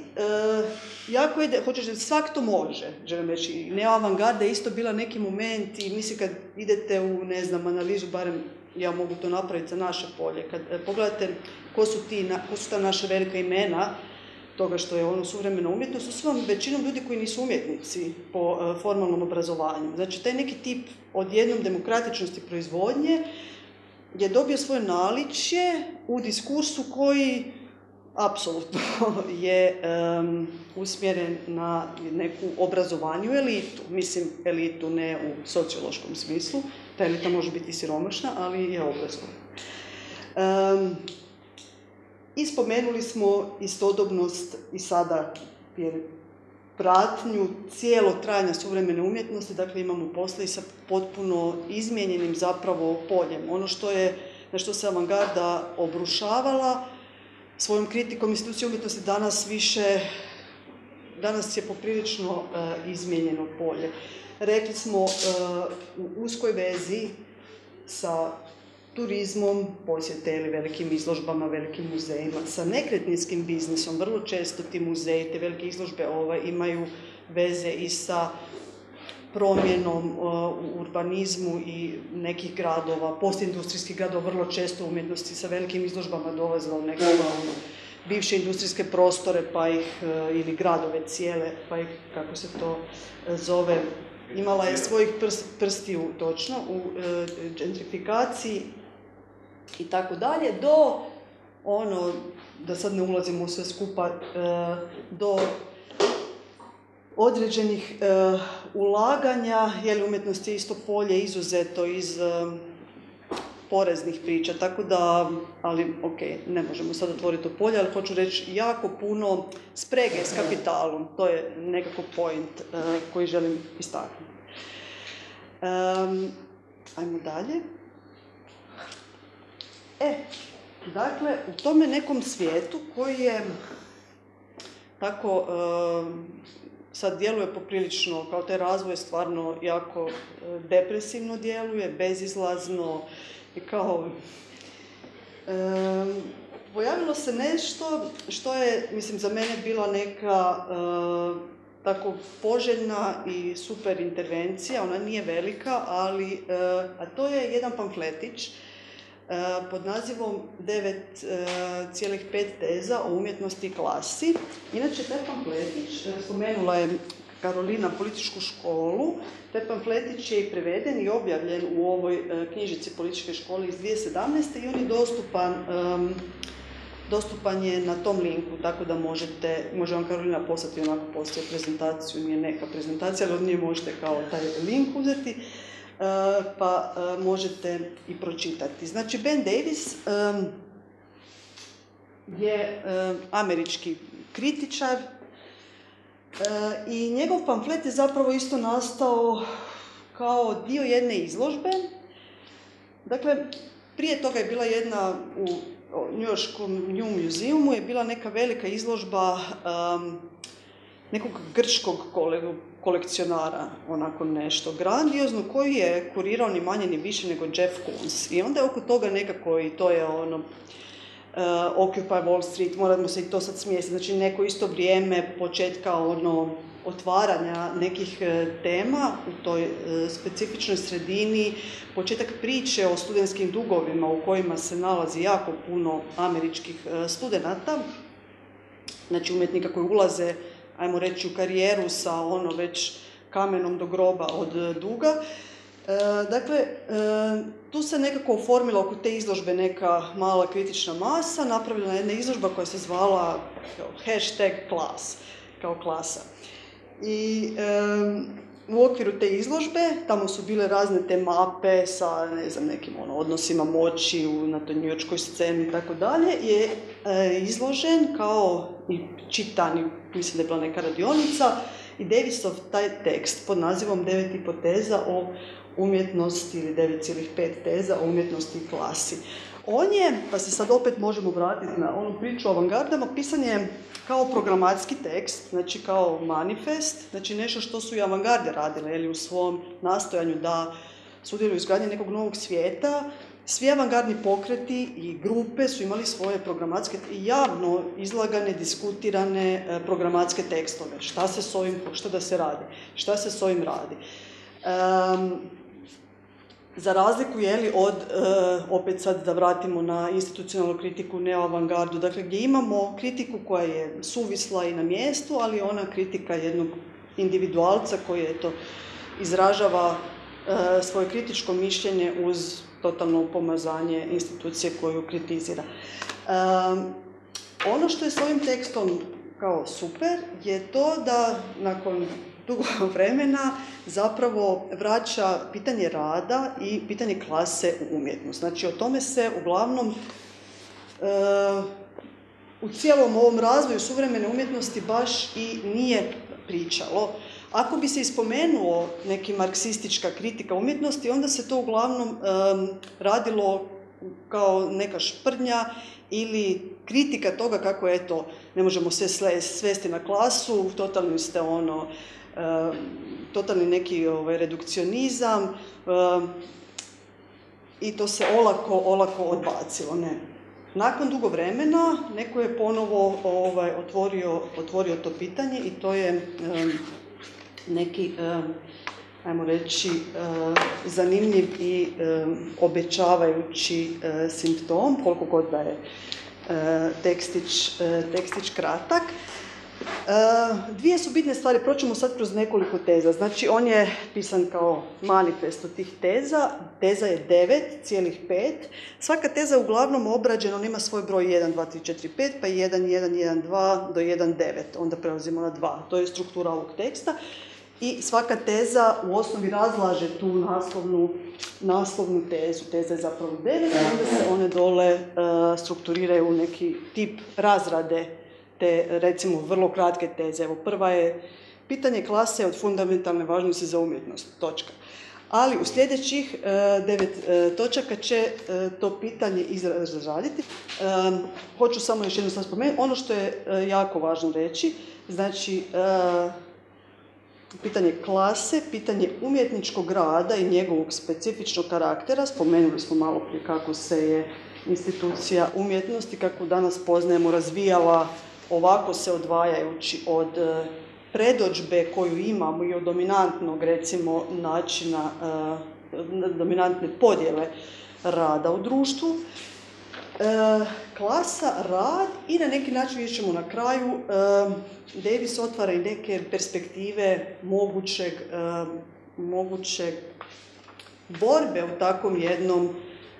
Speaker 2: jako je, hoćeš da svak to može, želim reći. Neo avangarda je isto bila neki moment i mislim kad idete u, ne znam, analizu, barem ja mogu to napraviti za naše polje. Kad e, pogledate ko su, ti, ko su ta naša velika imena, toga što je ono suvremena umjetnost, su sve većinom ljudi koji nisu umjetnici po e, formalnom obrazovanju. Znači, taj neki tip odjednom demokratičnosti proizvodnje je dobio svoje naličje u diskursu koji apsolutno [laughs] je usmjeren na neku obrazovanju elitu. Mislim, elitu ne u sociološkom smislu, ta elita može biti siromašna, ali je obrazovana. Um, I spomenuli smo istodobnost i sada pratnju cijelo trajanja suvremene umjetnosti, dakle imamo posla i sa potpuno izmijenjenim zapravo poljem. Ono što je, na što se avangarda obrušavala svojom kritikom institucije umjetnosti danas više, danas je poprilično uh, izmijenjeno polje rekli smo, e, u uskoj vezi sa turizmom, posjete ili velikim izložbama, velikim muzejima, sa nekretninskim biznisom. Vrlo često ti muzeji, te velike izložbe ovaj, imaju veze i sa promjenom e, u urbanizmu i nekih gradova, postindustrijskih gradova, vrlo često umjetnosti sa velikim izložbama dolazila u neke bivše industrijske prostore, pa ih, e, ili gradove cijele, pa ih, kako se to zove, imala je svojih prstiju točno u e, gentrifikaciji i tako dalje, do ono, da sad ne ulazimo sve skupa, e, do određenih e, ulaganja, je umjetnost je isto polje izuzeto iz poreznih priča, tako da, ali ok, ne možemo sad otvoriti to polje, ali hoću reći jako puno sprege s kapitalom, to je nekako point koji želim istaknuti. Um, ajmo dalje. E, dakle, u tome nekom svijetu koji je tako sad djeluje poprilično, kao taj razvoj stvarno jako depresivno djeluje, bezizlazno, i kao, pojavilo se nešto što je, mislim, za mene bila neka e, tako poželjna i super intervencija, ona nije velika, ali, e, a to je jedan pamfletić e, pod nazivom 9,5 teza o umjetnosti i klasi. Inače, taj pamfletić, spomenula je Karolina političku školu. Taj pamfletić je i preveden i objavljen u ovoj e, knjižici političke škole iz 2017. i on je dostupan, dostupan je na tom linku, tako da možete, može vam Karolina poslati onako poslije prezentaciju, nije neka prezentacija, ali od nje možete kao taj link uzeti, e, pa e, možete i pročitati. Znači, Ben Davis je američki kritičar, i njegov pamflet je zapravo isto nastao kao dio jedne izložbe. Dakle, prije toga je bila jedna u New Yorkskom New Museumu je bila neka velika izložba nekog grčkog kolekcionara, onako nešto grandiozno, koji je kurirao ni manje ni više nego Jeff Koons. I onda je oko toga nekako, i to je ono, uh, Occupy Wall Street, moramo se i to sad smijestiti, znači neko isto vrijeme početka ono otvaranja nekih uh, tema u toj uh, specifičnoj sredini, početak priče o studentskim dugovima u kojima se nalazi jako puno američkih studenata, znači umjetnika koji ulaze, ajmo reći, u karijeru sa ono već kamenom do groba od duga, dakle, e, tu se nekako oformila oko te izložbe neka mala kritična masa, napravljena je jedna izložba koja se zvala hashtag klas, kao klasa. I u okviru te izložbe, tamo su bile razne te mape sa, ne znam, nekim ono, odnosima moći u, na toj sceni i tako dalje, je e, izložen kao i čitan, mislim da je bila neka radionica, i Davisov taj tekst pod nazivom Devet hipoteza o umjetnosti ili 9,5 teza o umjetnosti i klasi. On je, pa se sad opet možemo vratiti na onu priču o avangardama, pisan je kao programatski tekst, znači kao manifest, znači nešto što su i avangarde radile ili u svom nastojanju da sudjeluju u izgradnji nekog novog svijeta. Svi avangardni pokreti i grupe su imali svoje programatske i javno izlagane, diskutirane e, programatske tekstove. Šta se s ovim, što da se radi, šta se s ovim radi. Za razliku je li od, e, opet sad da vratimo na institucionalnu kritiku, neoavangardu, dakle gdje imamo kritiku koja je suvisla i na mjestu, ali ona kritika jednog individualca koji eto, izražava e, svoje kritičko mišljenje uz totalno pomazanje institucije koju kritizira. ono što je s ovim tekstom kao super je to da nakon dugo [laughs] vremena zapravo vraća pitanje rada i pitanje klase u umjetnost. Znači o tome se uglavnom u cijelom ovom razvoju suvremene umjetnosti baš i nije pričalo. Ako bi se ispomenuo neki marksistička kritika umjetnosti, onda se to uglavnom radilo kao neka šprnja ili kritika toga kako eto, ne možemo sve svesti na klasu, totalni ste ono, totalni neki ovaj, redukcionizam i to se olako, olako odbacilo. Ne. Nakon dugo vremena neko je ponovo ovaj, otvorio, otvorio to pitanje i to je neki, ajmo reći, zanimljiv i obećavajući simptom, koliko god da je tekstić, tekstić kratak. Dvije su bitne stvari, proćemo sad kroz nekoliko teza. Znači, on je pisan kao manifest od tih teza. Teza je 9,5. Svaka teza je uglavnom obrađena, on ima svoj broj 1, 2, 3, 4, 5, pa 1, 1, 1, 2 do 1, 9. Onda prelazimo na 2. To je struktura ovog teksta. I svaka teza u osnovi razlaže tu naslovnu, naslovnu tezu. Teza je zapravo 9, onda se one dole uh, strukturiraju u neki tip razrade te recimo vrlo kratke teze. Evo prva je pitanje klase od fundamentalne važnosti za umjetnost. Točka. Ali u sljedećih e, devet e, točaka će e, to pitanje izraditi. Hoću samo još jednu stvar spomenuti. Ono što je jako važno reći, znači pitanje klase, pitanje umjetničkog rada i njegovog specifičnog karaktera. Spomenuli smo malo prije kako se je institucija umjetnosti, kako danas poznajemo, razvijala ovako se odvajajući od e, predođbe koju imamo i od dominantnog recimo načina, e, dominantne podjele rada u društvu, e, klasa, rad i na neki način vidjet ćemo na kraju Davis otvara i neke perspektive mogućeg, mogućeg borbe u takvom jednom,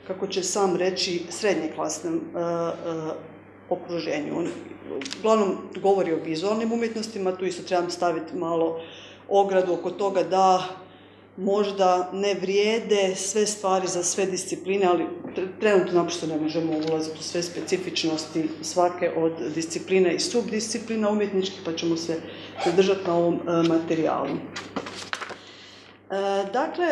Speaker 2: kako će sam reći, srednjeklasnom okruženju. On uglavnom govori o vizualnim umjetnostima, tu isto trebam staviti malo ogradu oko toga da možda ne vrijede sve stvari za sve discipline, ali trenutno naprosto ne možemo ulaziti u sve specifičnosti svake od discipline i subdisciplina umjetničkih, pa ćemo se zadržati na ovom e, materijalu. E, dakle,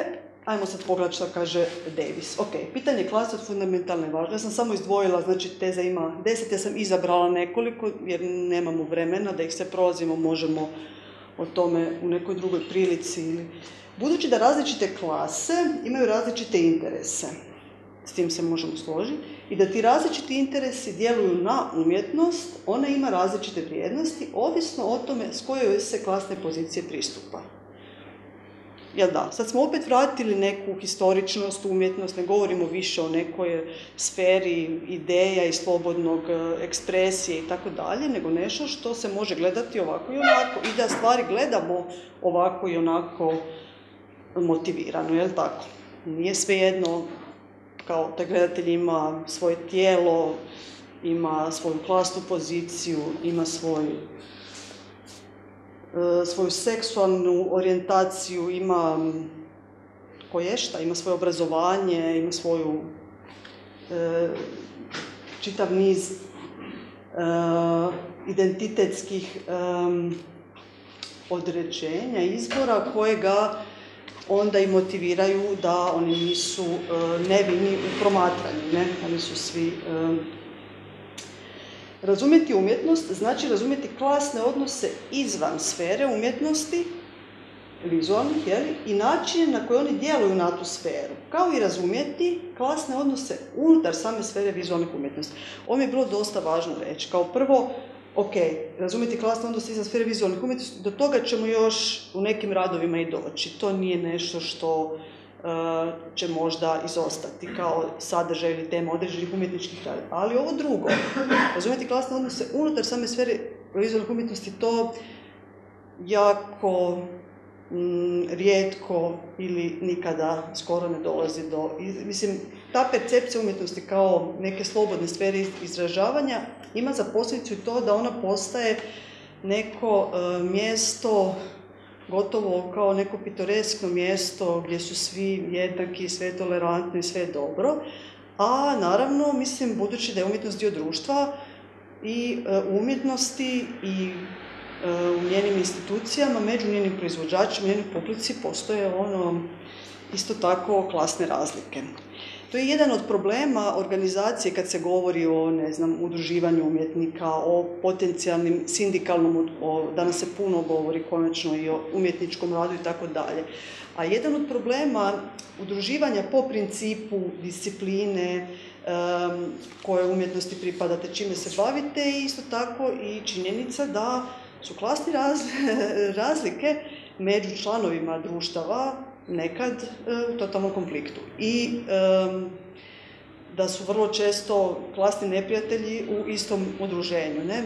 Speaker 2: Ajmo sad pogledati što kaže Davis. Ok, pitanje klase od fundamentalne važnosti. Ja sam samo izdvojila, znači teza ima deset, ja sam izabrala nekoliko jer nemamo vremena da ih se prolazimo, možemo o tome u nekoj drugoj prilici. Budući da različite klase imaju različite interese, s tim se možemo složiti, i da ti različiti interesi djeluju na umjetnost, ona ima različite vrijednosti, ovisno o tome s kojoj se klasne pozicije pristupa. Jel da, sad smo opet vratili neku historičnost, umjetnost, ne govorimo više o nekoj sferi ideja i slobodnog e, ekspresije i tako dalje, nego nešto što se može gledati ovako i onako i da stvari gledamo ovako i onako motivirano, jel tako? Nije svejedno kao taj gledatelj ima svoje tijelo, ima svoju klasnu poziciju, ima svoj, svoju seksualnu orijentaciju, ima koješta, ima svoje obrazovanje, ima svoju e, čitav niz e, identitetskih određenja, izbora koje ga onda i motiviraju da oni nisu nevini u promatranju? Oni su svi Razumjeti umjetnost znači razumjeti klasne odnose izvan sfere umjetnosti, vizualnih, jeli, i načine na koje oni djeluju na tu sferu, kao i razumjeti klasne odnose unutar same sfere vizualnih umjetnosti. Ovo mi je bilo dosta važno reći. Kao prvo, ok, razumjeti klasne odnose izvan sfere vizualnih umjetnosti, do toga ćemo još u nekim radovima i doći. To nije nešto što će možda izostati kao sadržaj ili tema određenih umjetničkih rada. Ali ovo drugo, razumjeti klasne odnose unutar same sfere vizualnih umjetnosti, to jako mm, rijetko ili nikada skoro ne dolazi do... Mislim, ta percepcija umjetnosti kao neke slobodne sfere izražavanja ima za posljedicu to da ona postaje neko eh, mjesto gotovo kao neko pitoreskno mjesto gdje su svi jednaki, sve tolerantni, sve dobro. A naravno, mislim, budući da je umjetnost dio društva i e, umjetnosti i e, u njenim institucijama, među njenim proizvođačima, njenim publici postoje ono isto tako klasne razlike. To je jedan od problema organizacije kad se govori o, ne znam, udruživanju umjetnika, o potencijalnim sindikalnom, o, danas se puno govori konačno i o umjetničkom radu i tako dalje. A jedan od problema udruživanja po principu discipline, koje umjetnosti pripadate, čime se bavite i isto tako i činjenica da su klasne [laughs] razlike među članovima društava nekad e, u totalnom konfliktu. I da su vrlo često klasni neprijatelji u istom udruženju. Ne?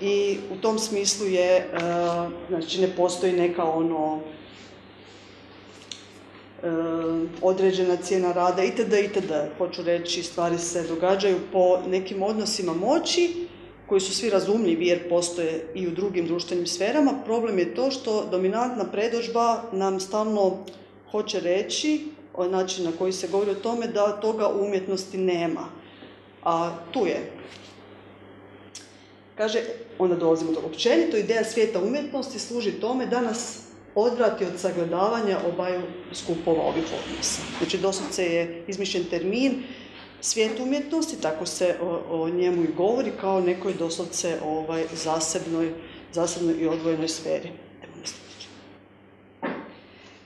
Speaker 2: I u tom smislu je, e, znači ne postoji neka ono e, određena cijena rada itd. itd. Hoću reći, stvari se događaju po nekim odnosima moći koji su svi razumljivi jer postoje i u drugim društvenim sferama. Problem je to što dominantna predožba nam stalno hoće reći, način na koji se govori o tome, da toga u umjetnosti nema. A tu je. Kaže, onda dolazimo do općenito, ideja svijeta umjetnosti služi tome da nas odvrati od sagledavanja obaju skupova ovih odnosa. Znači, doslovce je izmišljen termin svijet umjetnosti, tako se o, njemu i govori kao nekoj doslovce ovaj, zasebnoj, zasebnoj i odvojenoj sferi.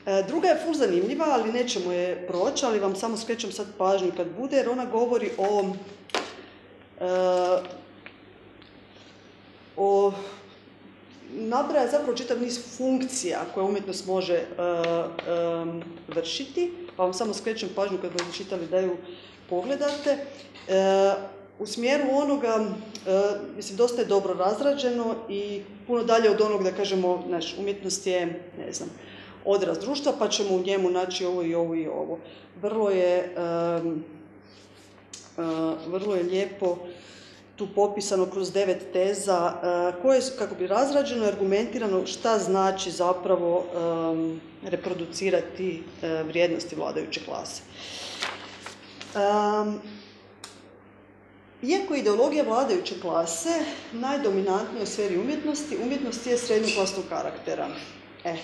Speaker 2: E, druga je ful zanimljiva, ali nećemo je proći, ali vam samo skrećem sad pažnju kad bude, jer ona govori o, e, o nabraja zapravo čitav niz funkcija koje umjetnost može e, vršiti, pa vam samo skrećem pažnju kad budete čitali da ju pogledate. u smjeru onoga, mislim, dosta je dobro razrađeno i puno dalje od onog da kažemo, znaš, umjetnost je, ne znam, odraz društva, pa ćemo u njemu naći ovo i ovo i ovo. Vrlo je, vrlo je lijepo tu popisano kroz devet teza koje su, kako bi razrađeno i argumentirano šta znači zapravo reproducirati vrijednosti vladajuće klase. Iako je ideologija vladajuće klase najdominantnija u sferi umjetnosti, umjetnost je srednjoklasnog karaktera. E,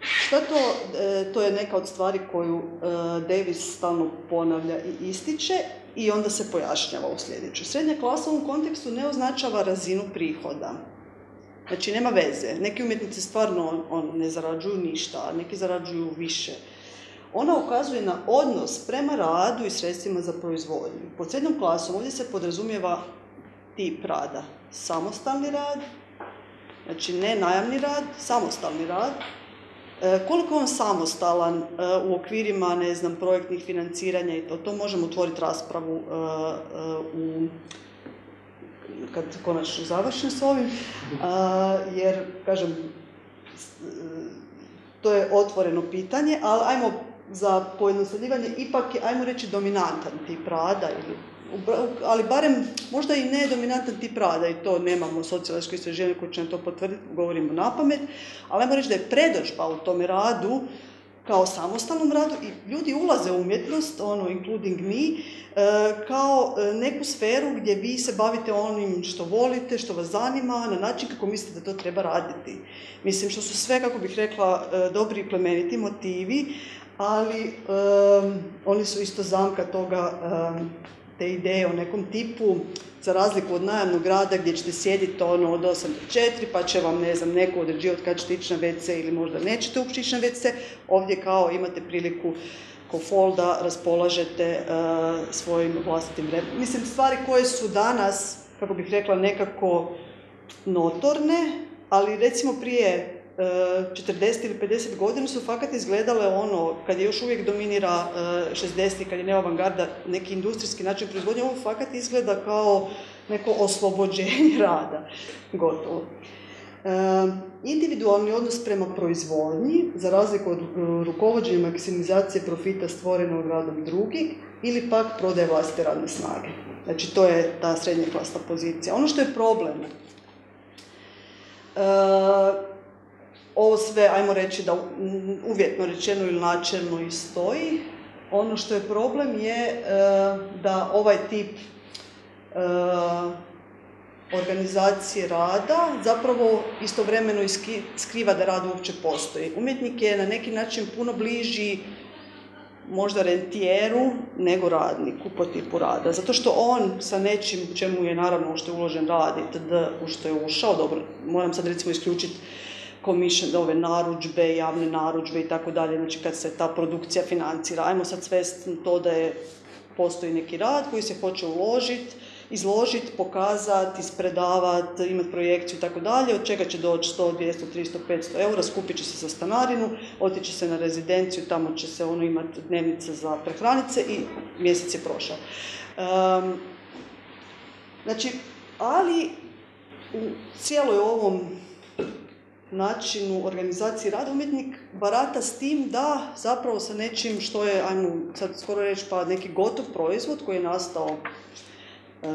Speaker 2: Šta to, e, to je neka od stvari koju e, Davis stalno ponavlja i ističe i onda se pojašnjava u sljedeću. Srednja klasa u ovom kontekstu ne označava razinu prihoda. Znači, nema veze. Neki umjetnici stvarno on, ne zarađuju ništa, a neki zarađuju više. Ona ukazuje na odnos prema radu i sredstvima za proizvodnju. Pod srednjom klasom ovdje se podrazumijeva tip rada. Samostalni rad, znači ne najamni rad, samostalni rad, E, koliko je on samostalan e, u okvirima, ne znam, projektnih financiranja i to, možemo otvoriti raspravu e, u kad konačno završim s ovim, jer, kažem, to je otvoreno pitanje, ali ajmo za pojednostavljivanje ipak je, ajmo reći, dominantan tip rada ili ali barem možda i ne dominantan tip rada i to nemamo sociološko istraživanje koje će nam to potvrditi, govorimo na pamet, ali ajmo reći da je predođba u tome radu kao samostalnom radu i ljudi ulaze u umjetnost, ono, including me, e, kao e, neku sferu gdje vi se bavite onim što volite, što vas zanima, na način kako mislite da to treba raditi. Mislim, što su sve, kako bih rekla, e, dobri i plemeniti motivi, ali oni su isto zamka toga te ideje o nekom tipu, za razliku od najamnog rada gdje ćete sjediti ono od 8 do 4, pa će vam, ne znam, neko određivati kad ćete ići na WC ili možda nećete uopće ići na WC. Ovdje kao imate priliku ko folda raspolažete uh, svojim vlastitim vremenom. Mislim, stvari koje su danas, kako bih rekla, nekako notorne, ali recimo prije 40 ili 50 godina su fakat izgledale ono, kad je još uvijek dominira 60 kad je neoavangarda, neki industrijski način proizvodnje, ovo fakat izgleda kao neko oslobođenje [laughs] rada, gotovo. E, individualni odnos prema proizvodnji, za razliku od rukovođenja maksimizacije profita stvorenog radom drugih, ili pak prodaje vlastite radne snage. Znači, to je ta srednja klasna pozicija. Ono što je problem, ovo sve, ajmo reći da uvjetno rečeno ili načelno i stoji. Ono što je problem je e, da ovaj tip e, organizacije rada zapravo istovremeno skriva da rad uopće postoji. Umjetnik je na neki način puno bliži možda rentijeru nego radniku po tipu rada. Zato što on sa nečim čemu je naravno u što je uložen rad i u što je ušao, dobro, moram sad recimo isključiti commission, ove narudžbe, javne narudžbe i tako dalje, znači kad se ta produkcija financira. Ajmo sad svest to da je, postoji neki rad koji se hoće uložiti, izložiti, pokazati, ispredavati, imati projekciju i tako dalje, od čega će doći 100, 200, 300, 500 eura, skupit će se za stanarinu, otići se na rezidenciju, tamo će se ono imati dnevnice za prehranice i mjesec je prošao. Um, znači, ali u cijeloj ovom načinu organizacije rada. Umjetnik barata s tim da zapravo sa nečim što je, ajmo sad skoro reći, pa neki gotov proizvod koji je nastao e,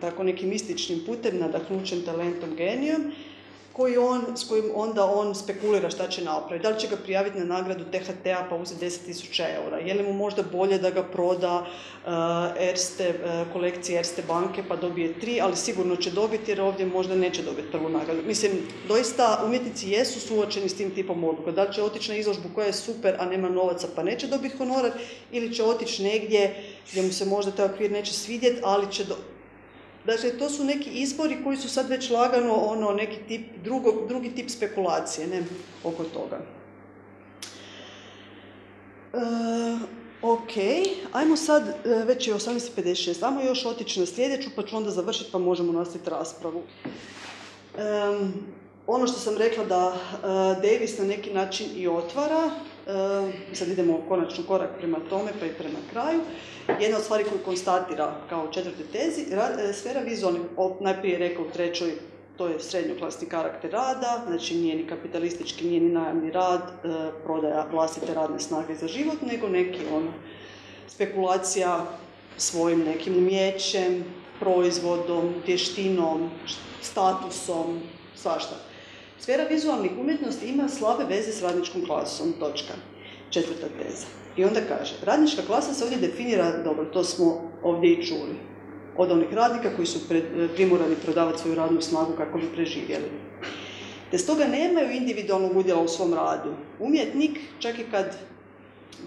Speaker 2: tako nekim mističnim putem, nadahnućen talentom, genijom, koji on, s kojim onda on spekulira šta će napraviti. Da li će ga prijaviti na nagradu THT-a pa uzeti 10.000 eura? Je li mu možda bolje da ga proda uh, Erste, uh, kolekcije Erste banke pa dobije tri, ali sigurno će dobiti jer ovdje možda neće dobiti prvu nagradu. Mislim, doista umjetnici jesu suočeni s tim tipom odluka. Da li će otići na izložbu koja je super, a nema novaca pa neće dobiti honorar, ili će otići negdje gdje mu se možda taj okvir neće svidjeti, ali će do, Dakle, to su neki izbori koji su sad već lagano ono, neki tip, drugo, drugi tip spekulacije ne, oko toga. E, ok, ajmo sad, e, već je 18.56, ajmo još otići na sljedeću pa ću onda završiti pa možemo nastaviti raspravu. E, ono što sam rekla da e, Davis na neki način i otvara, sad idemo konačno korak prema tome pa i prema kraju, jedna od stvari koju konstatira kao četvrte tezi, e, sfera vizualnih, najprije rekao u trećoj, to je srednjoklasni karakter rada, znači nije ni kapitalistički, nije ni najamni rad, e, prodaja vlastite radne snage za život, nego neki ono, spekulacija svojim nekim umjećem, proizvodom, vještinom, statusom, svašta. Sfera vizualnih umjetnosti ima slabe veze s radničkom klasom, točka. Četvrta teza. I onda kaže, radnička klasa se ovdje definira, dobro, to smo ovdje i čuli, od onih radnika koji su primorani prodavati svoju radnu snagu kako bi preživjeli. Te stoga nemaju individualnog udjela u svom radu. Umjetnik, čak i kad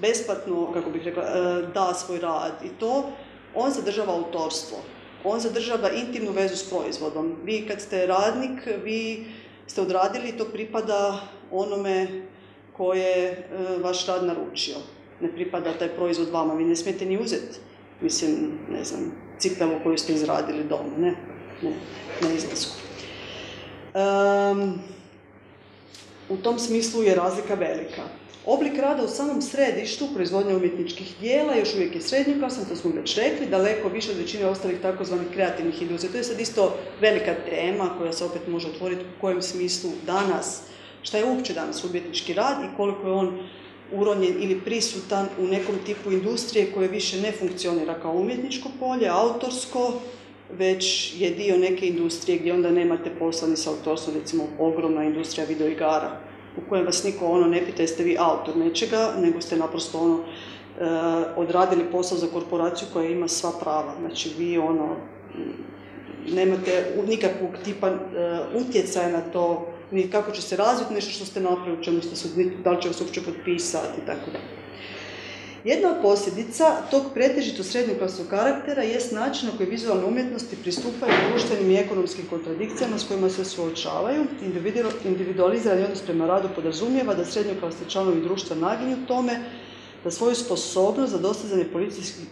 Speaker 2: besplatno, kako bih rekla, e, da svoj rad i to, on zadržava autorstvo. On zadržava intimnu vezu s proizvodom. Vi kad ste radnik, vi ste odradili to pripada onome koje je vaš rad naručio ne pripada taj proizvod vama, vi ne smijete ni uzeti, mislim, ne znam, cipelu koju ste izradili doma, ne, ne, na izlasku. u tom smislu je razlika velika. Oblik rada u samom središtu proizvodnje umjetničkih dijela još uvijek je srednjoklasan, to smo već rekli, daleko više od većine ostalih takozvanih kreativnih industrija. To je sad isto velika tema koja se opet može otvoriti u kojem smislu danas šta je uopće danas umjetnički rad i koliko je on uronjen ili prisutan u nekom tipu industrije koje više ne funkcionira kao umjetničko polje, autorsko, već je dio neke industrije gdje onda nemate posla ni sa autorstvom, recimo ogromna industrija videoigara u kojem vas niko ono ne pita jeste vi autor nečega, nego ste naprosto ono e, odradili posao za korporaciju koja ima sva prava. Znači vi ono nemate nikakvog tipa e, utjecaja na to ni kako će se razviti nešto što ste napravili, čemu ste se, da li će vas uopće potpisati i tako dalje. Jedna od posljedica tog pretežito srednjoklasnog karaktera jest način na koji vizualne umjetnosti pristupaju društvenim i ekonomskim kontradikcijama s kojima se suočavaju. Individualizirani odnos prema radu podrazumijeva da srednjoklasni članovi društva naginju tome da svoju sposobnost za dostizanje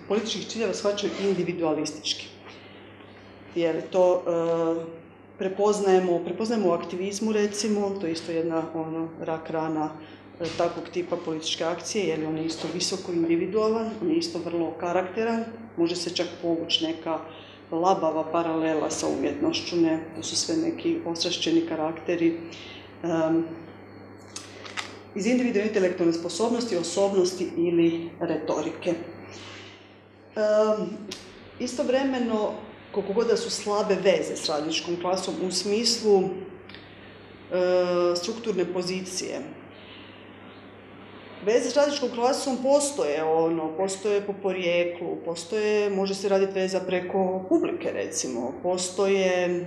Speaker 2: političkih ciljeva shvaćaju individualistički. Jer to e, prepoznajemo, prepoznajemo u aktivizmu recimo, to je isto jedna ono, rak rana takvog tipa političke akcije, jer on je isto visoko individualan, on je isto vrlo karakteran, može se čak povući neka labava paralela sa umjetnošću, ne, to su sve neki osrašćeni karakteri um, iz individualne intelektualne sposobnosti, osobnosti ili retorike. Um, istovremeno, koliko god da su slabe veze s radničkom klasom u smislu uh, strukturne pozicije, Veze s radničkom klasom postoje, ono, postoje po porijeklu, postoje, može se raditi veza preko publike, recimo, postoje,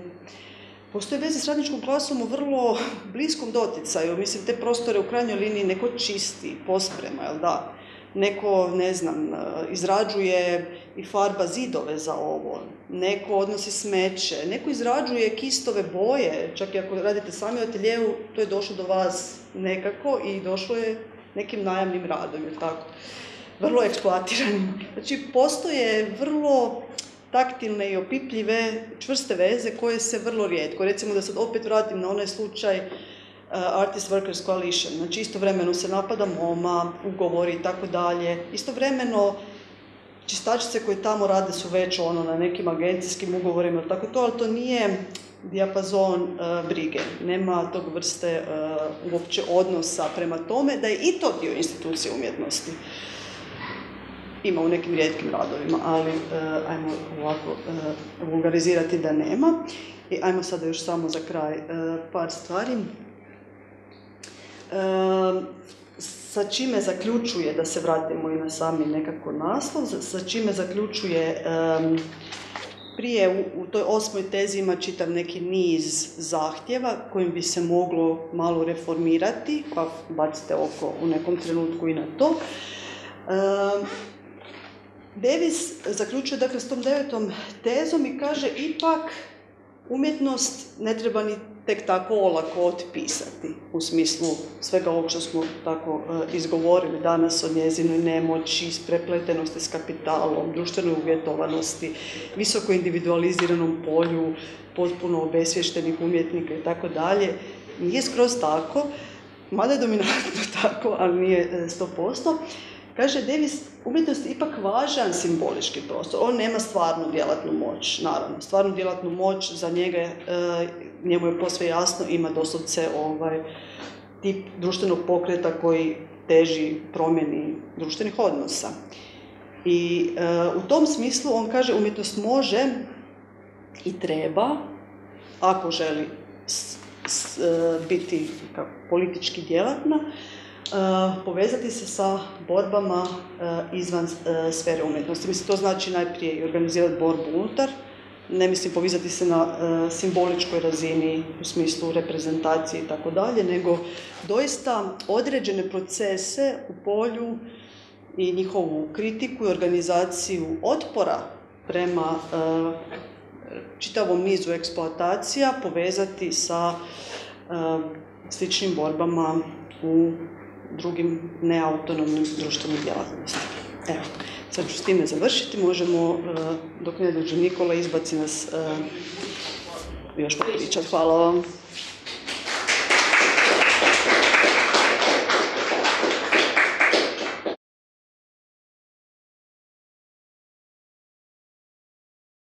Speaker 2: postoje veze s radničkom klasom u vrlo bliskom doticaju, mislim, te prostore u krajnjoj liniji neko čisti, posprema, jel da? Neko, ne znam, izrađuje i farba zidove za ovo, neko odnosi smeće, neko izrađuje kistove boje, čak i ako radite sami u ateljevu, to je došlo do vas nekako i došlo je nekim najamnim radom, ili tako. Vrlo eksploatiranim. Znači, postoje vrlo taktilne i opipljive, čvrste veze koje se vrlo rijetko. Recimo da sad opet vratim na onaj slučaj uh, Artist Workers Coalition. Znači istovremeno se napada MoMA, ugovori i tako dalje. Istovremeno čistačice koje tamo rade su već ono na nekim agencijskim ugovorima tako to, ali to nije dijapazon uh, brige. Nema tog vrste uh, uopće odnosa prema tome da je i to dio institucije umjetnosti. Ima u nekim rijetkim radovima, ali uh, ajmo ovako vulgarizirati da nema. I ajmo sada još samo za kraj par stvari. Sa čime zaključuje, da se vratimo i na sami nekako naslov, sa čime zaključuje prije u, toj osmoj tezi ima čitav neki niz zahtjeva kojim bi se moglo malo reformirati, pa bacite oko u nekom trenutku i na to. E, Davis zaključuje dakle s tom devetom tezom i kaže ipak umjetnost ne treba ni tek tako olako otpisati u smislu svega ovog što smo tako e, izgovorili danas o njezinoj nemoći, isprepletenosti s kapitalom, društvenoj uvjetovanosti, visoko individualiziranom polju, potpuno obesvještenih umjetnika i tako dalje. Nije skroz tako, mada je dominantno [laughs] tako, ali nije 100%. Kaže Davis, umjetnost je ipak važan simbolički prostor. On nema stvarnu djelatnu moć, naravno. Stvarnu djelatnu moć za njega, e, njemu je posve jasno, ima doslovce ovaj tip društvenog pokreta koji teži promjeni društvenih odnosa. I e, u tom smislu on kaže umjetnost može i treba, ako želi e, biti politički djelatna, povezati se sa borbama izvan sfere umjetnosti. Mislim, to znači najprije organizirati borbu unutar, ne mislim povezati se na simboličkoj razini u smislu reprezentacije i tako dalje, nego doista određene procese u polju i njihovu kritiku i organizaciju otpora prema čitavom nizu eksploatacija povezati sa sličnim borbama u drugim neautonomnim društvenim djelatnostima. Evo, sad ću s time završiti, možemo, uh, dok ne dođe Nikola, izbaci nas uh, još popričati. Hvala vam.